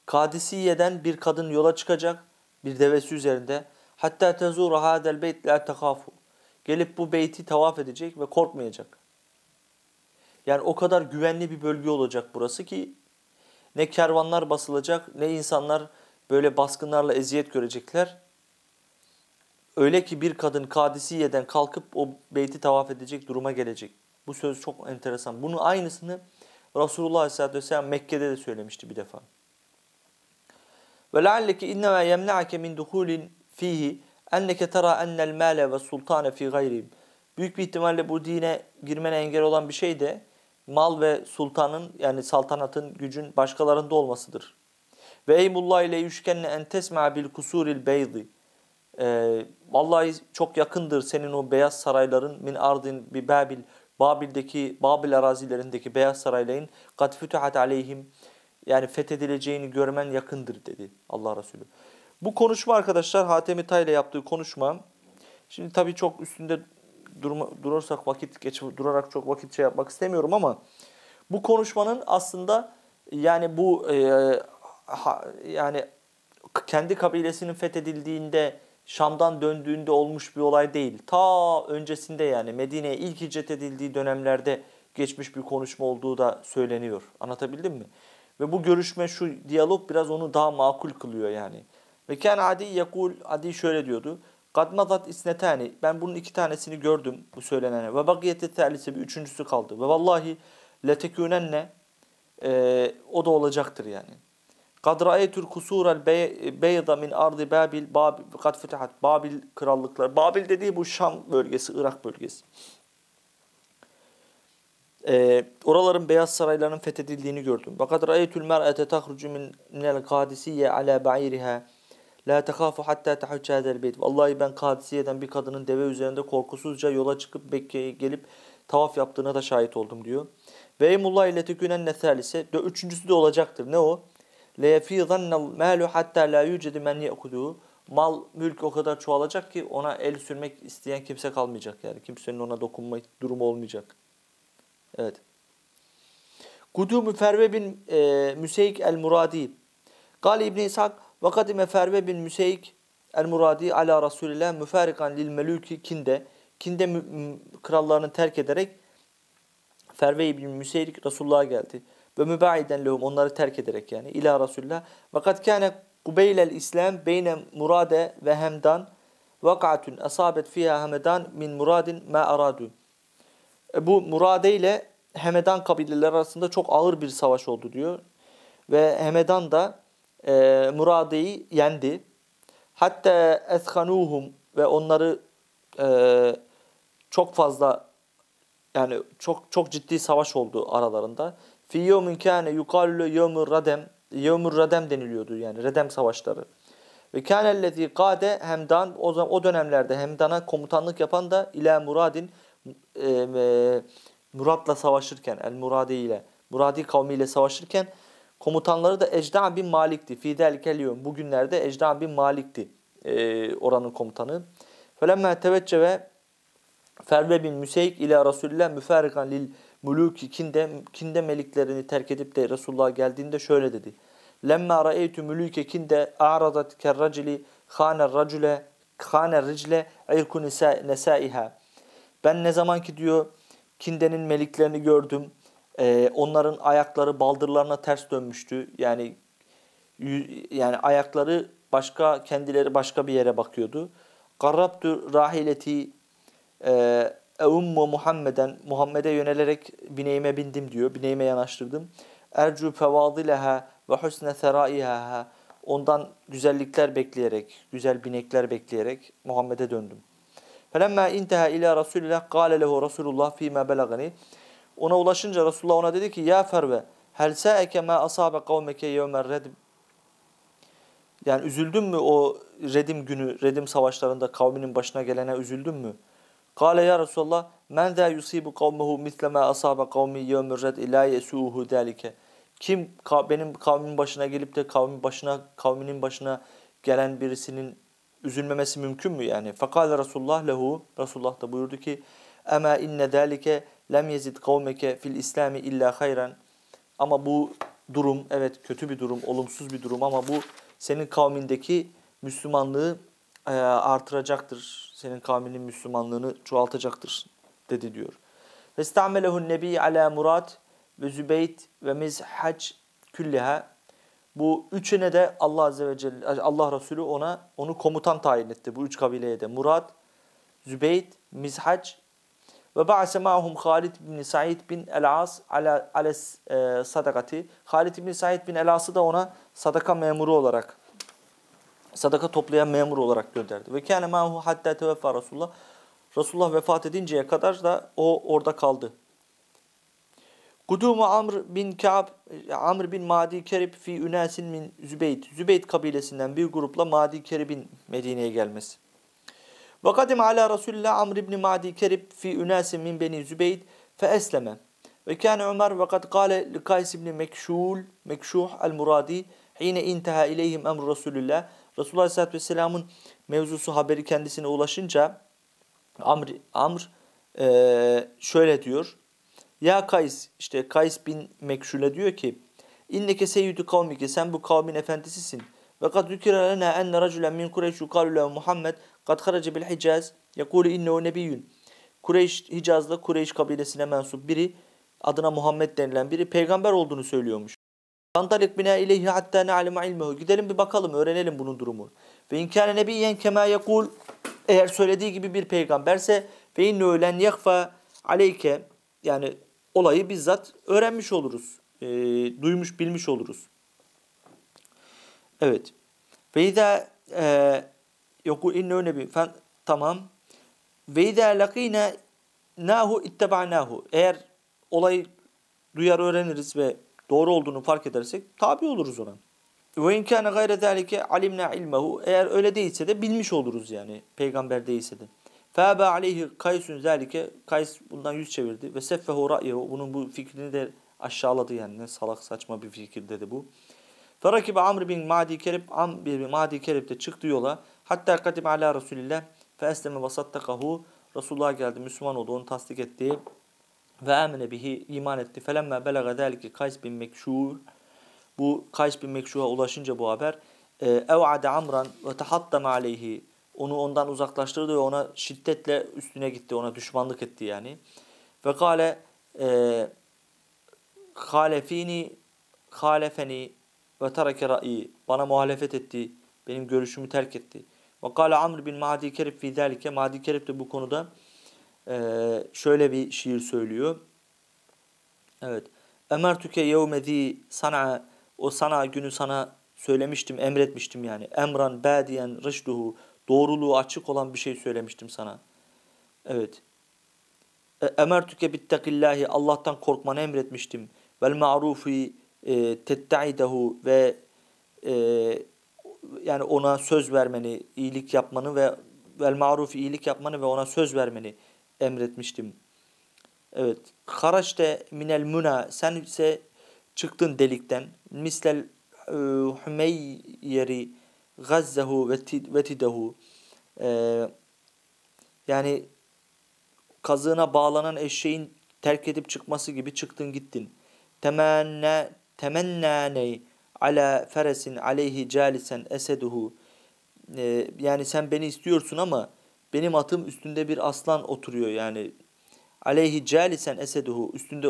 Kadisiye'den bir kadın yola çıkacak bir devesi üzerinde. Hatta tezuru hadel beyt la tekafu. Gelip bu beyti tavaf edecek ve korkmayacak. Yani o kadar güvenli bir bölge olacak burası ki ne kervanlar basılacak ne insanlar böyle baskınlarla eziyet görecekler. Öyle ki bir kadın Kadisiye'den kalkıp o beyti tavaf edecek duruma gelecek. Bu söz çok enteresan. Bunun aynısını Resulullah Aleyhisselatü Vesselam Mekke'de de söylemişti bir defa. Ve lealleke innemâ yemna'ake min duhulin fihi enneke tera ennel mâle ve sultane fi gayrihim. Büyük bir ihtimalle bu dine girmene engel olan bir şey de mal ve sultanın yani saltanatın gücün başkalarında olmasıdır. Ve eymullah ile yüşkenne en tesma bil kusuril beydi. Ee, vallahi çok yakındır senin o beyaz sarayların min ardin bi Babil Babil'deki Babil arazilerindeki beyaz sarayların kat fütuhat aleyhim yani fethedileceğini görmen yakındır dedi Allah Resulü. Bu konuşma arkadaşlar Hatemi Tay ile yaptığı konuşma. Şimdi tabii çok üstünde durma, durursak vakit geç durarak çok vakit şey yapmak istemiyorum ama bu konuşmanın aslında yani bu e, ha, yani kendi kabilesinin fethedildiğinde Şam'dan döndüğünde olmuş bir olay değil. Ta öncesinde yani Medine'ye ilk hicret edildiği dönemlerde geçmiş bir konuşma olduğu da söyleniyor. Anlatabildim mi? Ve bu görüşme şu diyalog biraz onu daha makul kılıyor yani. Ve ken Adi yakul Adi şöyle diyordu. Kad mazat isnetani. Ben bunun iki tanesini gördüm bu söylenene. Ve bakiyeti terlisi bir üçüncüsü kaldı. Ve vallahi letekûnenne e, o da olacaktır yani. Kad ra'aytul kusurel beyda min ardı Babil, Babil kad fetihat. Babil krallıklar. Babil dediği bu Şam bölgesi, Irak bölgesi. Ee, oraların beyaz saraylarının fethedildiğini gördüm. Fakat ra'aytul mer'ete tahrucu minel kadisiye ala ba'iriha. La tekhafu hatta tahucce hadel beyt. Vallahi ben Kadisiye'den bir kadının deve üzerinde korkusuzca yola çıkıp Mekke'ye gelip tavaf yaptığına da şahit oldum diyor. Ve eymullah ile tekünen nethalise. Üçüncüsü de olacaktır. Ne o? Yefîzannel malu hatta la yücedi men ye'kuduhu. Mal, mülk o kadar çoğalacak ki ona el sürmek isteyen kimse kalmayacak yani. Kimsenin ona dokunma durumu olmayacak. Evet. Kudumu Ferve bin e, Müseyk el-Muradi. Gal İbn İshak ve kadime Ferve bin Müseyk el-Muradi ala Resulillah müfarikan lil melüki kinde. Kinde krallarını terk ederek Ferve bin Müseyk Resulullah'a geldi. Ve mübaiden lehum onları terk ederek yani ila Resulullah. Ve kad kâne kubeylel İslam beyne murade ve hemdan vakatun asabet fiha hemedan min muradin ma aradu. E, bu Murade ile Hemedan kabileler arasında çok ağır bir savaş oldu diyor. Ve Hemedan da e, Murade'yi yendi. Hatta eshanuhum ve onları e, çok fazla yani çok çok ciddi savaş oldu aralarında. Fi yevmin kâne yukallu yevmur radem yevmur radem deniliyordu yani redem savaşları. Ve kânellezî kâde Hemdan o, zaman, o dönemlerde Hemdan'a komutanlık yapan da ila Muradin e, Murad'la savaşırken El Muradi ile Muradi kavmiyle savaşırken komutanları da Ecda bin Malik'ti. Fidel keliyon bugünlerde Ecda bin Malik'ti e, oranın komutanı. Felemme tevecceve Ferve bin Müseyk ile Resulullah müferikan lil muluki kinde, kinde meliklerini terk edip de Resulullah'a geldiğinde şöyle dedi. Lemma ra'eytu muluke kinde a'radat kerracili khane racule khane ricle irku nesaiha. Ben ne zaman ki diyor kindenin meliklerini gördüm. E, onların ayakları baldırlarına ters dönmüştü. Yani yani ayakları başka kendileri başka bir yere bakıyordu. Garrabtu rahileti Eummu Muhammeden Muhammed'e yönelerek bineğime bindim diyor. Bineğime yanaştırdım. Ercu fevadileha ve husne seraiha ondan güzellikler bekleyerek, güzel binekler bekleyerek Muhammed'e döndüm. Felemma intaha ila Resulillah kâle lehu Resulullah fîmâ belagani. Ona ulaşınca Resulullah ona dedi ki ya Ferve hel sâeke mâ asâbe kavmeke yevmer redm. Yani üzüldün mü o Redim günü, Redim savaşlarında kavminin başına gelene üzüldün mü? Kale ya Resulallah men zâ yusibu kavmehu misle mâ asâbe kavmi yevmür red ilâ yesûhu dâlike. Kim benim kavmin başına gelip de kavmin başına kavminin başına gelen birisinin üzülmemesi mümkün mü yani? Fakale Resulullah lehu Resulullah da buyurdu ki Ama inne zâlike lem yezid kavmeke fil İslami illa hayran. Ama bu durum evet kötü bir durum, olumsuz bir durum ama bu senin kavmindeki Müslümanlığı e, artıracaktır. Senin kavminin Müslümanlığını çoğaltacaktır dedi diyor. Vestamelehu nebi ala Murat ve Zübeyt ve Mizhac külliha. Bu üçüne de Allah Azze ve Celle, Allah Resulü ona onu komutan tayin etti bu üç kabileye de. Murat, Zübeyt, Mizhac ve ba'se ma'hum Halid bin Said bin El-As ala, ala e, sadakati. Halid bin Said bin El-As'ı da ona sadaka memuru olarak sadaka toplayan memur olarak gönderdi. Ve kâne ma'hu hatta teveffa Resulullah. Resulullah vefat edinceye kadar da o orada kaldı. Kudumu Amr bin Ka'b, Amr bin Madi Kerib fi ünasin min Zübeyt. Zübeyt kabilesinden bir grupla Madi Kerib'in Medine'ye gelmesi. Ve kadim ala Resulullah Amr bin Madi Kerib fi ünasin min beni Zübeyt fe esleme. Ve kâne Ömer ve kad kâle li Kays ibn Mekşul, Mekşuh el-Muradi hine intaha ileyhim emru Resulullah. Resulullah Aleyhisselatü Vesselam'ın mevzusu haberi kendisine ulaşınca Amr, Amr e, şöyle diyor. Ya Kays, işte Kays bin Mekşule diyor ki İnneke seyyidü kavmike, sen bu kavmin efendisisin. Ve kad zükira lena enne raculen min Kureyş yukalu lehu Muhammed kad harace bil Hicaz yekulu innehu nebiyyün. Kureyş, Hicaz'da Kureyş kabilesine mensup biri adına Muhammed denilen biri peygamber olduğunu söylüyormuş. Antalik bina ileyhi hatta ne'alime ilmehu. Gidelim bir bakalım, öğrenelim bunun durumu. Ve inkâne nebiyyen kemâ yekul. Eğer söylediği gibi bir peygamberse ve innehu len yekfa aleyke. Yani olayı bizzat öğrenmiş oluruz. E, duymuş, bilmiş oluruz. Evet. Ve izâ e, yekul innehu nebi. Tamam. Ve izâ lakîne nahu itteba'nahu. Eğer olayı duyar öğreniriz ve doğru olduğunu fark edersek tabi oluruz ona. Ve inkâne gayre zâlike alimna ilmehu. Eğer öyle değilse de bilmiş oluruz yani peygamber değilse de. Fâbe aleyhi kaysun zâlike. Kays bundan yüz çevirdi. Ve seffehu ra'yehu. Bunun bu fikrini de aşağıladı yani. Ne salak saçma bir fikir dedi bu. Ferakibe Amr bin Madi Kerib. Amr bin Madi Kerib de çıktı yola. Hatta kadim ala Resulillah. Fe esleme ve sattakahu. Geldi Müslüman oldu onu tasdik etti ve amene bihi iman etti. Felemme belaga delike Kays bin Mekşuh bu Kays bin Mekşuh'a ulaşınca bu haber e, ev'ade amran ve tahattama aleyhi onu ondan uzaklaştırdı ve ona şiddetle üstüne gitti. Ona düşmanlık etti yani. Ve kale e, halefini halefeni ve tereke ra'i bana muhalefet etti. Benim görüşümü terk etti. Ve kale Amr bin Madi Kerib fi zelike Madi Kerib de bu konuda ee, şöyle bir şiir söylüyor. Evet. Emertüke yevmezi sana o sana günü sana söylemiştim, emretmiştim yani. Emran badiyen rışduhu doğruluğu açık olan bir şey söylemiştim sana. Evet. E, emertüke bittakillahi Allah'tan korkmanı emretmiştim. Vel ma'rufi e, tettaidehu ve e, yani ona söz vermeni, iyilik yapmanı ve vel marufi iyilik yapmanı ve ona söz vermeni emretmiştim. Evet. Haraçte minel muna sen ise çıktın delikten. Mislel hümeyyeri gazzehu ve tidehu ee, yani kazığına bağlanan eşeğin terk edip çıkması gibi çıktın gittin. Temenne temennane ala feresin aleyhi calisen eseduhu. Ee, yani sen beni istiyorsun ama benim atım üstünde bir aslan oturuyor yani. Aleyhi calisen eseduhu üstünde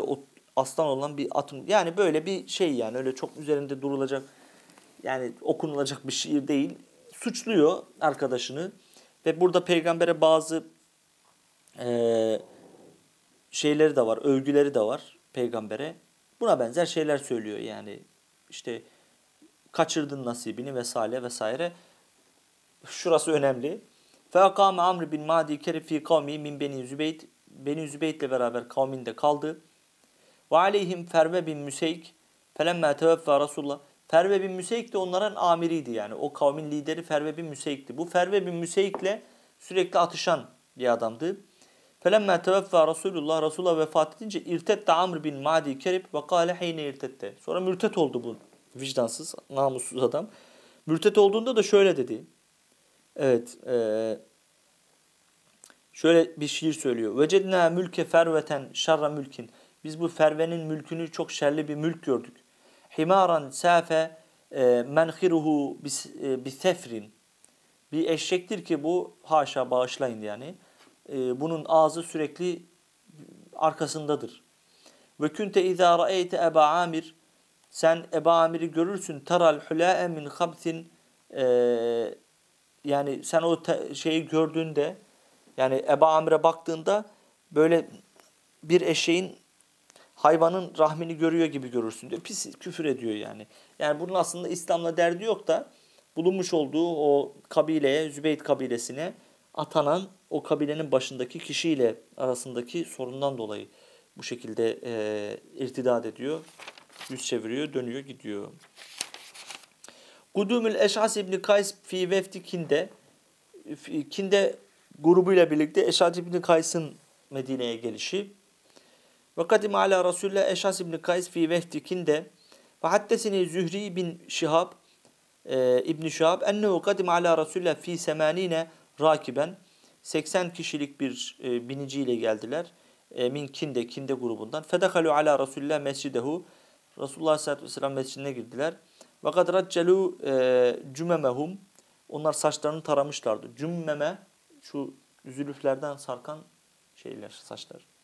aslan olan bir atım. Yani böyle bir şey yani öyle çok üzerinde durulacak yani okunulacak bir şiir değil. Suçluyor arkadaşını ve burada peygambere bazı e, şeyleri de var, övgüleri de var peygambere. Buna benzer şeyler söylüyor yani işte kaçırdın nasibini vesaire vesaire. Şurası önemli. Feakame Amr bin Madi kerifi kavmi min Beni Zübeyt. Beni Zübeyt ile beraber kavminde kaldı. Ve aleyhim Ferve bin Müseyk. Felemme teveffa Resulullah. Ferve bin Müseyk de onların amiriydi yani. O kavmin lideri Ferve bin Müseyk'ti. Bu Ferve bin Müseyk'le sürekli atışan bir adamdı. Felemme teveffa Resulullah Resulullah vefat edince irtette Amr bin Madi Kerib ve kâle heyne irtette. Sonra mürtet oldu bu vicdansız, namussuz adam. Mürtet olduğunda da şöyle dedi. Evet, e, şöyle bir şiir söylüyor. Vecedna mülke ferveten şerra mülkin. Biz bu fervenin mülkünü çok şerli bir mülk gördük. Himaran safe e, menhiruhu bisefrin. E, bir eşektir ki bu haşa bağışlayın yani. E, bunun ağzı sürekli arkasındadır. Ve kunte izâ ra'eyte Eba Amir sen Eba Amir'i görürsün taral hulâe min habsin yani sen o şeyi gördüğünde yani Eba Amir'e baktığında böyle bir eşeğin hayvanın rahmini görüyor gibi görürsün diyor. Pis küfür ediyor yani. Yani bunun aslında İslam'la derdi yok da bulunmuş olduğu o kabileye, Zübeyt kabilesine atanan o kabilenin başındaki kişiyle arasındaki sorundan dolayı bu şekilde e, irtidat ediyor. Yüz çeviriyor, dönüyor, gidiyor. Kudumül Eş'as İbni Kays fi vefti Kinde Kinde grubuyla birlikte Eş'as İbni Kays'ın Medine'ye gelişi ve kadim ala Resulullah Eşas İbni Kays fi vehtikinde ve hattesini Zühri bin Şihab e, İbni Şihab ennehu kadim ala Resulullah fi semanine rakiben 80 kişilik bir e, biniciyle geldiler. E, min kinde, kinde grubundan. Fedekalu ala Resulullah mescidehu. Resulullah sallallahu aleyhi ve sellem mescidine girdiler. Ve kad raccelu e, cümemehum. Onlar saçlarını taramışlardı. Cümmeme şu zülüflerden sarkan şeyler, saçlar.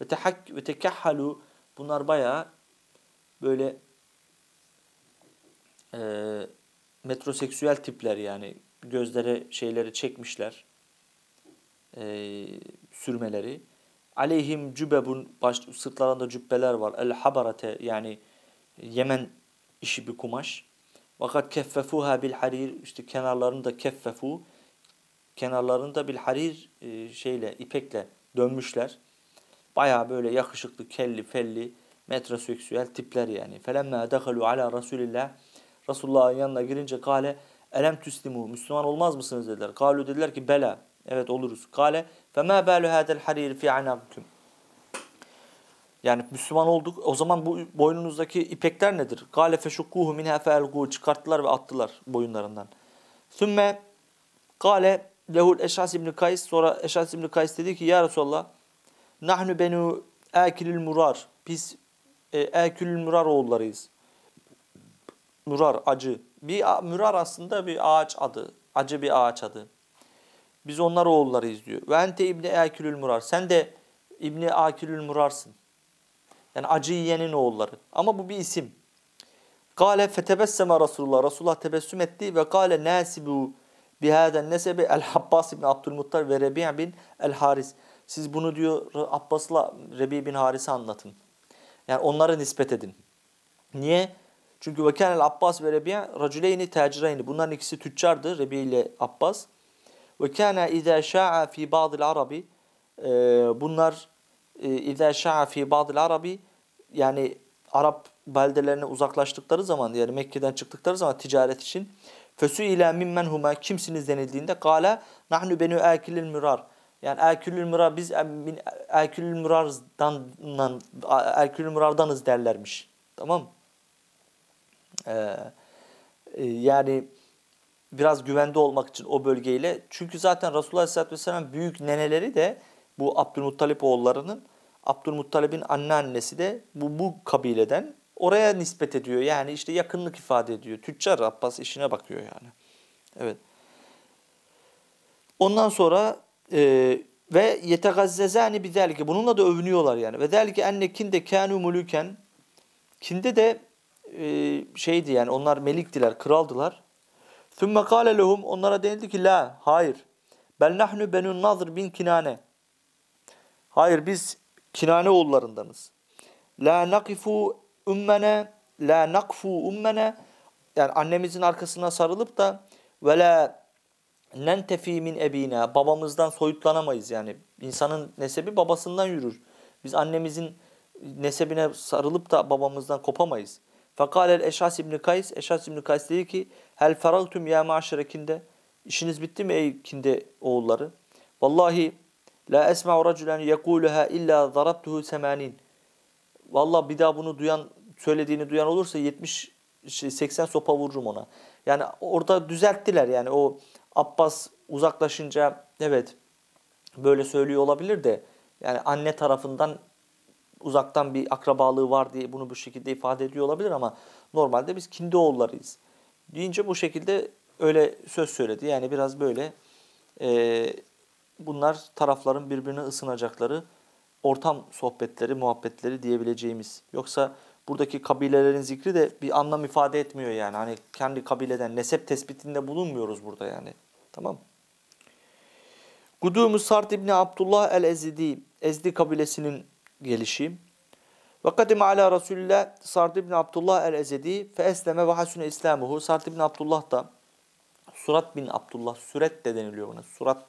Ve tehak ve tekahhalu bunlar bayağı böyle e, metroseksüel tipler yani gözlere şeyleri çekmişler. E, sürmeleri. Aleyhim cübebun baş, sırtlarında cübbeler var. El habarate yani Yemen işi bir kumaş. Fakat keffefuha bil harir işte kenarlarını da keffefu kenarlarını bil harir e, şeyle ipekle dönmüşler. Baya böyle yakışıklı, kelli, felli, metroseksüel tipler yani. Felemme dehalu ala Resulillah. Resulullah'ın yanına girince kale elem tüslimu Müslüman olmaz mısınız dediler. Kalu dediler ki bela. Evet oluruz. Kale fema balu hadel harir fi anakum. Yani Müslüman olduk. O zaman bu boynunuzdaki ipekler nedir? Kale feşukkuhu minha fe'elgu çıkarttılar ve attılar boyunlarından. Sümme kale lehul Eşas İbni Kays sonra Eşas İbni Kays dedi ki ya Resulallah Nahnu benu akilül murar. Biz e, akilül murar oğullarıyız. Murar acı. Bir murar aslında bir ağaç adı. Acı bir ağaç adı. Biz onlar oğullarıyız diyor. Ve ente İbni Akilül Murar. Sen de İbni Akilül Murar'sın. Yani acı yiyenin oğulları. Ama bu bir isim. Kale fetebesseme Resulullah. Resulullah tebessüm etti ve kale nasibu bihaden nesebi el Habbas ibn Abdülmuttar ve Rebi' bin el Haris. Siz bunu diyor Abbas'la Rebi bin Haris'e anlatın. Yani onlara nispet edin. Niye? Çünkü vekanel Abbas ve Rebi'a racüleyni tacireyni. Bunların ikisi tüccardı Rebi ile Abbas. Ve kana izâ şa'a fî bâdil arabi. Bunlar izâ şa'a fî bâdil arabi. Yani Arap beldelerine uzaklaştıkları zaman yani Mekke'den çıktıkları zaman ticaret için. Fesü ile mimmen huma kimsiniz denildiğinde kâle nahnu benü âkilil mürar. Yani akilül mürar biz akilül mürardan akilül mürardanız derlermiş. Tamam? Ee, e, yani biraz güvende olmak için o bölgeyle. Çünkü zaten Resulullah Aleyhisselatü Vesselam büyük neneleri de bu Abdülmuttalip oğullarının Abdülmuttalip'in anneannesi de bu, bu kabileden oraya nispet ediyor. Yani işte yakınlık ifade ediyor. Tüccar Abbas işine bakıyor yani. Evet. Ondan sonra e, ve yetegazzezani bizelike bununla da övünüyorlar yani. Ve zelike enne kinde kanu muluken kinde de e, şeydi yani onlar meliktiler, kraldılar. Sümme kâle lehum onlara denildi ki la hayır. Bel nahnu benun nazr bin kinane. Hayır biz kinane oğullarındanız. La nakifu ummene la nakfu ummene yani annemizin arkasına sarılıp da ve la nentefi min ebina babamızdan soyutlanamayız yani insanın nesebi babasından yürür. Biz annemizin nesebine sarılıp da babamızdan kopamayız. Fakalel Eşas İbni Kays, Eşas İbni Kays dedi ki Hel feragtum ya maşere kinde İşiniz bitti mi ey kinde oğulları? Vallahi la esma'u raculen yekuluha illa zarabtuhu semanin. Vallahi bir daha bunu duyan söylediğini duyan olursa 70 80 sopa vururum ona. Yani orada düzelttiler yani o Abbas uzaklaşınca evet böyle söylüyor olabilir de yani anne tarafından uzaktan bir akrabalığı var diye bunu bu şekilde ifade ediyor olabilir ama normalde biz kindi oğullarıyız. Deyince bu şekilde öyle söz söyledi. Yani biraz böyle e, bunlar tarafların birbirine ısınacakları ortam sohbetleri, muhabbetleri diyebileceğimiz. Yoksa buradaki kabilelerin zikri de bir anlam ifade etmiyor yani. Hani kendi kabileden nesep tespitinde bulunmuyoruz burada yani. Tamam Kudumu Sart İbni Abdullah el-Ezidi, Ezdi kabilesinin gelişi. Ve kadim ala Resulullah Sard ibn Abdullah el-Ezedi fe esleme ve hasune İslamuhu. Sard ibn Abdullah da Surat bin Abdullah, Süret de deniliyor buna. Surat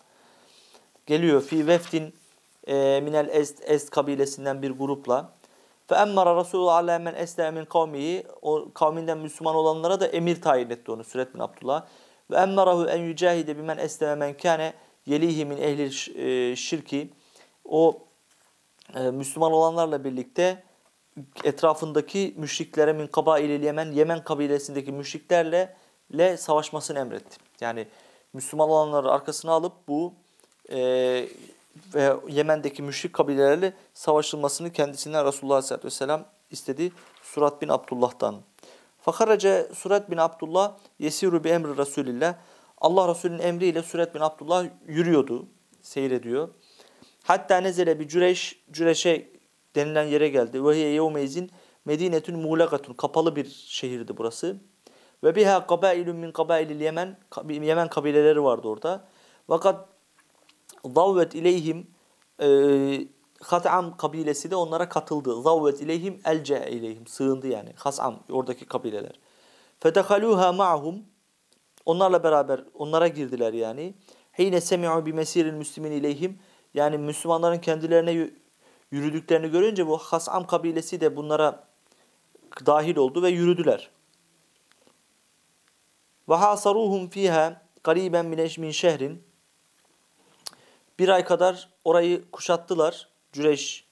geliyor fi veftin e, minel est, est kabilesinden bir grupla. Fe emmara Resulullah ala men esleme min kavmihi. O kavminden Müslüman olanlara da emir tayin etti onu Süret bin Abdullah. Ve emmarahu en yücahide bimen esleme men kâne yelihi min ehli e, şirki. O e, Müslüman olanlarla birlikte etrafındaki müşriklere min kabail Yemen, Yemen kabilesindeki müşriklerle le savaşmasını emretti. Yani Müslüman olanları arkasına alıp bu e, ve Yemen'deki müşrik kabilelerle savaşılmasını kendisinden Resulullah Aleyhisselatü Vesselam istedi. Surat bin Abdullah'tan. Fakarace Surat bin Abdullah yesiru bi emri Resulillah. Allah Resulü'nün emriyle Surat bin Abdullah yürüyordu, seyrediyor. Hatta nezele bir Cüreş, Cüreş'e denilen yere geldi. Ve hiye yevmeyzin Medinetün muğlakatun. Kapalı bir şehirdi burası. Ve biha kabailun min kabailil Yemen. Yemen kabileleri vardı orada. Fakat zavvet ileyhim e, Hat'am kabilesi de onlara katıldı. Zavvet ileyhim elce ileyhim. Sığındı yani. Has'am oradaki kabileler. Fedekaluha ma'hum. Onlarla beraber onlara girdiler yani. Heyne semi'u bi mesiril müslimin ileyhim. Yani Müslümanların kendilerine yürüdüklerini görünce bu Hasam kabilesi de bunlara dahil oldu ve yürüdüler. Ve hasaruhum fiha gariben min şehrin bir ay kadar orayı kuşattılar. Cüreş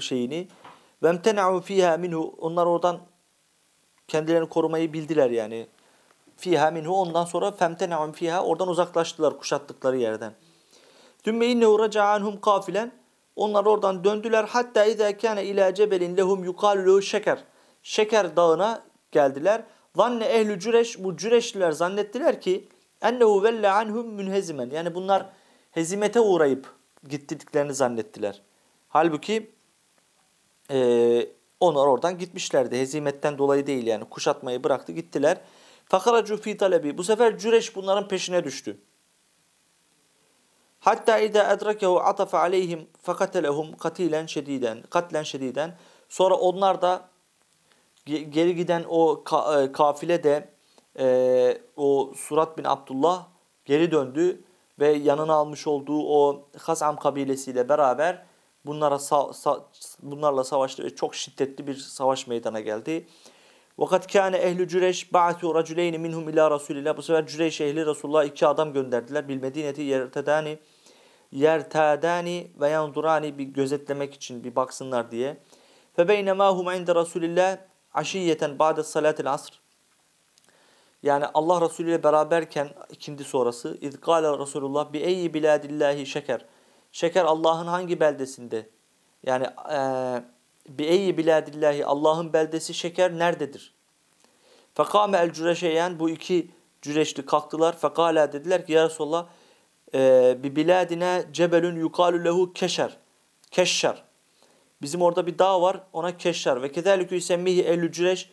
şeyini. Ve emtena'u fiha minhu onlar oradan kendilerini korumayı bildiler yani. Fiha minhu ondan sonra femtena'u fiha oradan uzaklaştılar kuşattıkları yerden. Tümme innehu raca anhum kafilen onlar oradan döndüler. Hatta izâ kâne ilâ cebelin lehum yukâlu şeker. Şeker dağına geldiler. Zanne ehlü cüreş, bu cüreşliler zannettiler ki ennehu velle anhum münhezimen. Yani bunlar hezimete uğrayıp gittiklerini zannettiler. Halbuki e, onlar oradan gitmişlerdi. Hezimetten dolayı değil yani kuşatmayı bıraktı gittiler. Fakaracu fi talebi. Bu sefer Cüreş bunların peşine düştü. Hatta ida edrakehu atafa aleyhim fekatelehum katilen şediden, katlen şediden. Sonra onlar da geri giden o e, kafile de e, o Surat bin Abdullah geri döndü ve yanına almış olduğu o Hasam kabilesiyle beraber bunlara sa- sa- bunlarla savaştı ve çok şiddetli bir savaş meydana geldi. Vakat kâne ehlü Cüreyş ba'tu raculeyni minhum ila Resulillah. Bu sefer Cüreyş ehli Resulullah iki adam gönderdiler. Bil Medineti yertedani yertadani ve yandurani bir gözetlemek için bir baksınlar diye. Fe beynema hum inde Resulillah aşiyeten ba'de salatil asr. Yani Allah Resulü ile beraberken ikindi sonrası İzgâle Resulullah bi eyyi biladillahi şeker. Şeker Allah'ın hangi beldesinde? Yani eee bi eyyi biladillahi Allah'ın beldesi şeker nerededir? Fekame el cüreşeyen bu iki cüreşli kalktılar. Fekala dediler ki ya Resulallah e, bi biladine cebelun yukalu lehu keşer. Keşşer. Bizim orada bir dağ var ona keşşer. Ve kederlikü isemmihi ehlü cüreş.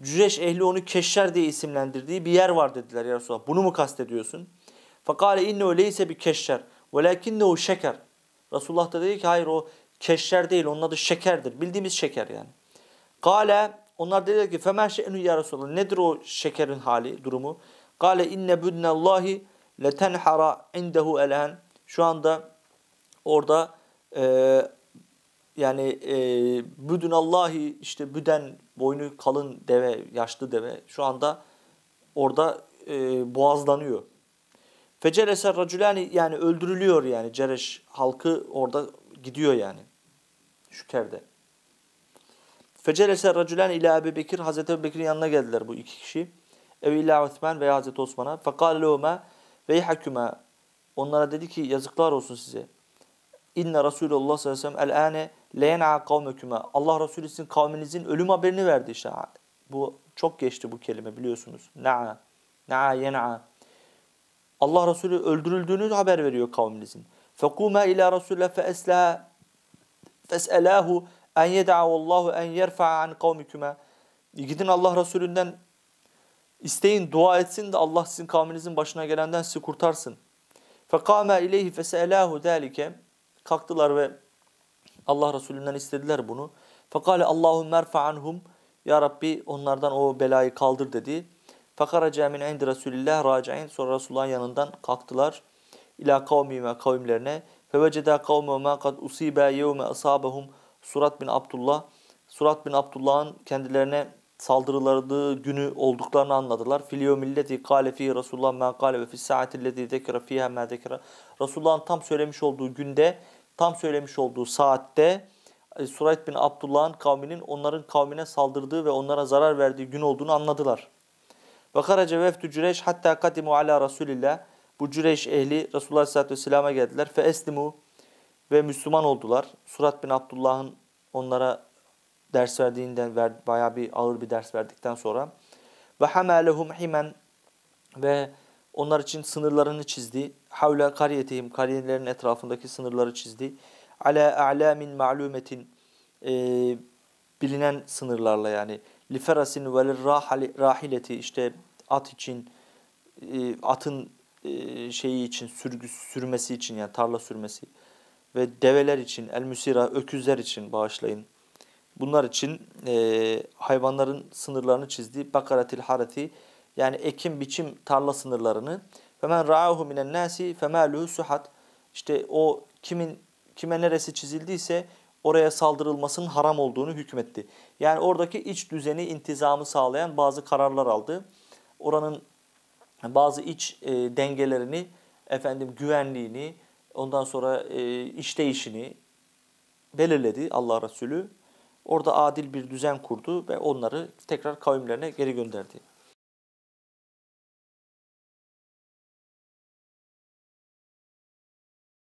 Cüreş ehli onu keşşer diye isimlendirdiği bir yer var dediler ya Resulallah. Bunu mu kastediyorsun? Fekale innehu leyse bir keşşer. Velakinnehu şeker. Resulullah da dedi ki hayır o keşşer değil onun adı şekerdir. Bildiğimiz şeker yani. Kale onlar dediler ki femen şe'nu ya Resulallah. Nedir o şekerin hali, durumu? Kale inne budnallahi letenhara indehu elhen. Şu anda orada e, yani e, büdünallahi işte büden boynu kalın deve, yaşlı deve şu anda orada e, boğazlanıyor. Fecelese raculani yani öldürülüyor yani Cereş halkı orada gidiyor yani. Şükerde. Fecelese raculen ila Ebu Bekir. Hazreti Ebu Bekir'in yanına geldiler bu iki kişi. Ev ila Osman veya Hazreti Osman'a. Fekal lehuma veyhaküme. Onlara dedi ki yazıklar olsun size. İnne Resulullah sallallahu aleyhi ve sellem el-ane leyen'a kavmeküme. Allah Resulü sizin kavminizin ölüm haberini verdi işte. Bu çok geçti bu kelime biliyorsunuz. Na'a. Na'a yen'a. Allah Resulü öldürüldüğünü haber veriyor kavminizin. Fekuma ila Resulullah fe esla fes'elahu en yed'avallahu en yerfa'a an kavmikuma. Gidin Allah Resulünden isteyin dua etsin de Allah sizin kavminizin başına gelenden sizi kurtarsın. Fekame ileyhi fes'elahu zalike. Kalktılar ve Allah Resulünden istediler bunu. Fekale Allahümme erfa anhum. Ya Rabbi onlardan o belayı kaldır dedi. Fakaraca min indi Resulillah raci'in. Sonra Resulullah'ın yanından kalktılar. İlâ kavmime kavimlerine. Feveceda kavme ma kad usibe yevme asabahum. Surat bin Abdullah. Surat bin Abdullah'ın kendilerine saldırıladığı günü olduklarını anladılar. Filio milleti kâle fî Resulullah ma kâle ve fis saatilleti zekere fîhâ ma zekere. Resulullah'ın tam söylemiş olduğu günde, tam söylemiş olduğu saatte e, Surat bin Abdullah'ın kavminin onların kavmine saldırdığı ve onlara zarar verdiği gün olduğunu anladılar. Ve karaca vefdü Cüreyş hatta kadimu ala Resulillah. Bu Cüreyş ehli Resulullah Aleyhisselatü Vesselam'a geldiler. Fe eslimu ve Müslüman oldular. Surat bin Abdullah'ın onlara ders verdiğinden ver, bayağı bir ağır bir ders verdikten sonra ve hamalehum himen ve onlar için sınırlarını çizdi. Havle kariyetihim kariyelerin etrafındaki sınırları çizdi. Ala a'lamin ma'lumetin e, bilinen sınırlarla yani liferasin ve rahileti işte at için e, atın e, şeyi için sürgü sürmesi için yani tarla sürmesi ve develer için el müsira öküzler için bağışlayın. Bunlar için e, hayvanların sınırlarını çizdi. Bakaratil harati yani ekim biçim tarla sınırlarını. Femen ra'ahu minen nasi femaluhu suhat. İşte o kimin kime neresi çizildiyse oraya saldırılmasının haram olduğunu hükmetti. Yani oradaki iç düzeni, intizamı sağlayan bazı kararlar aldı. Oranın bazı iç e, dengelerini, efendim güvenliğini, ondan sonra e, işleyişini belirledi Allah Resulü. Orada adil bir düzen kurdu ve onları tekrar kavimlerine geri gönderdi.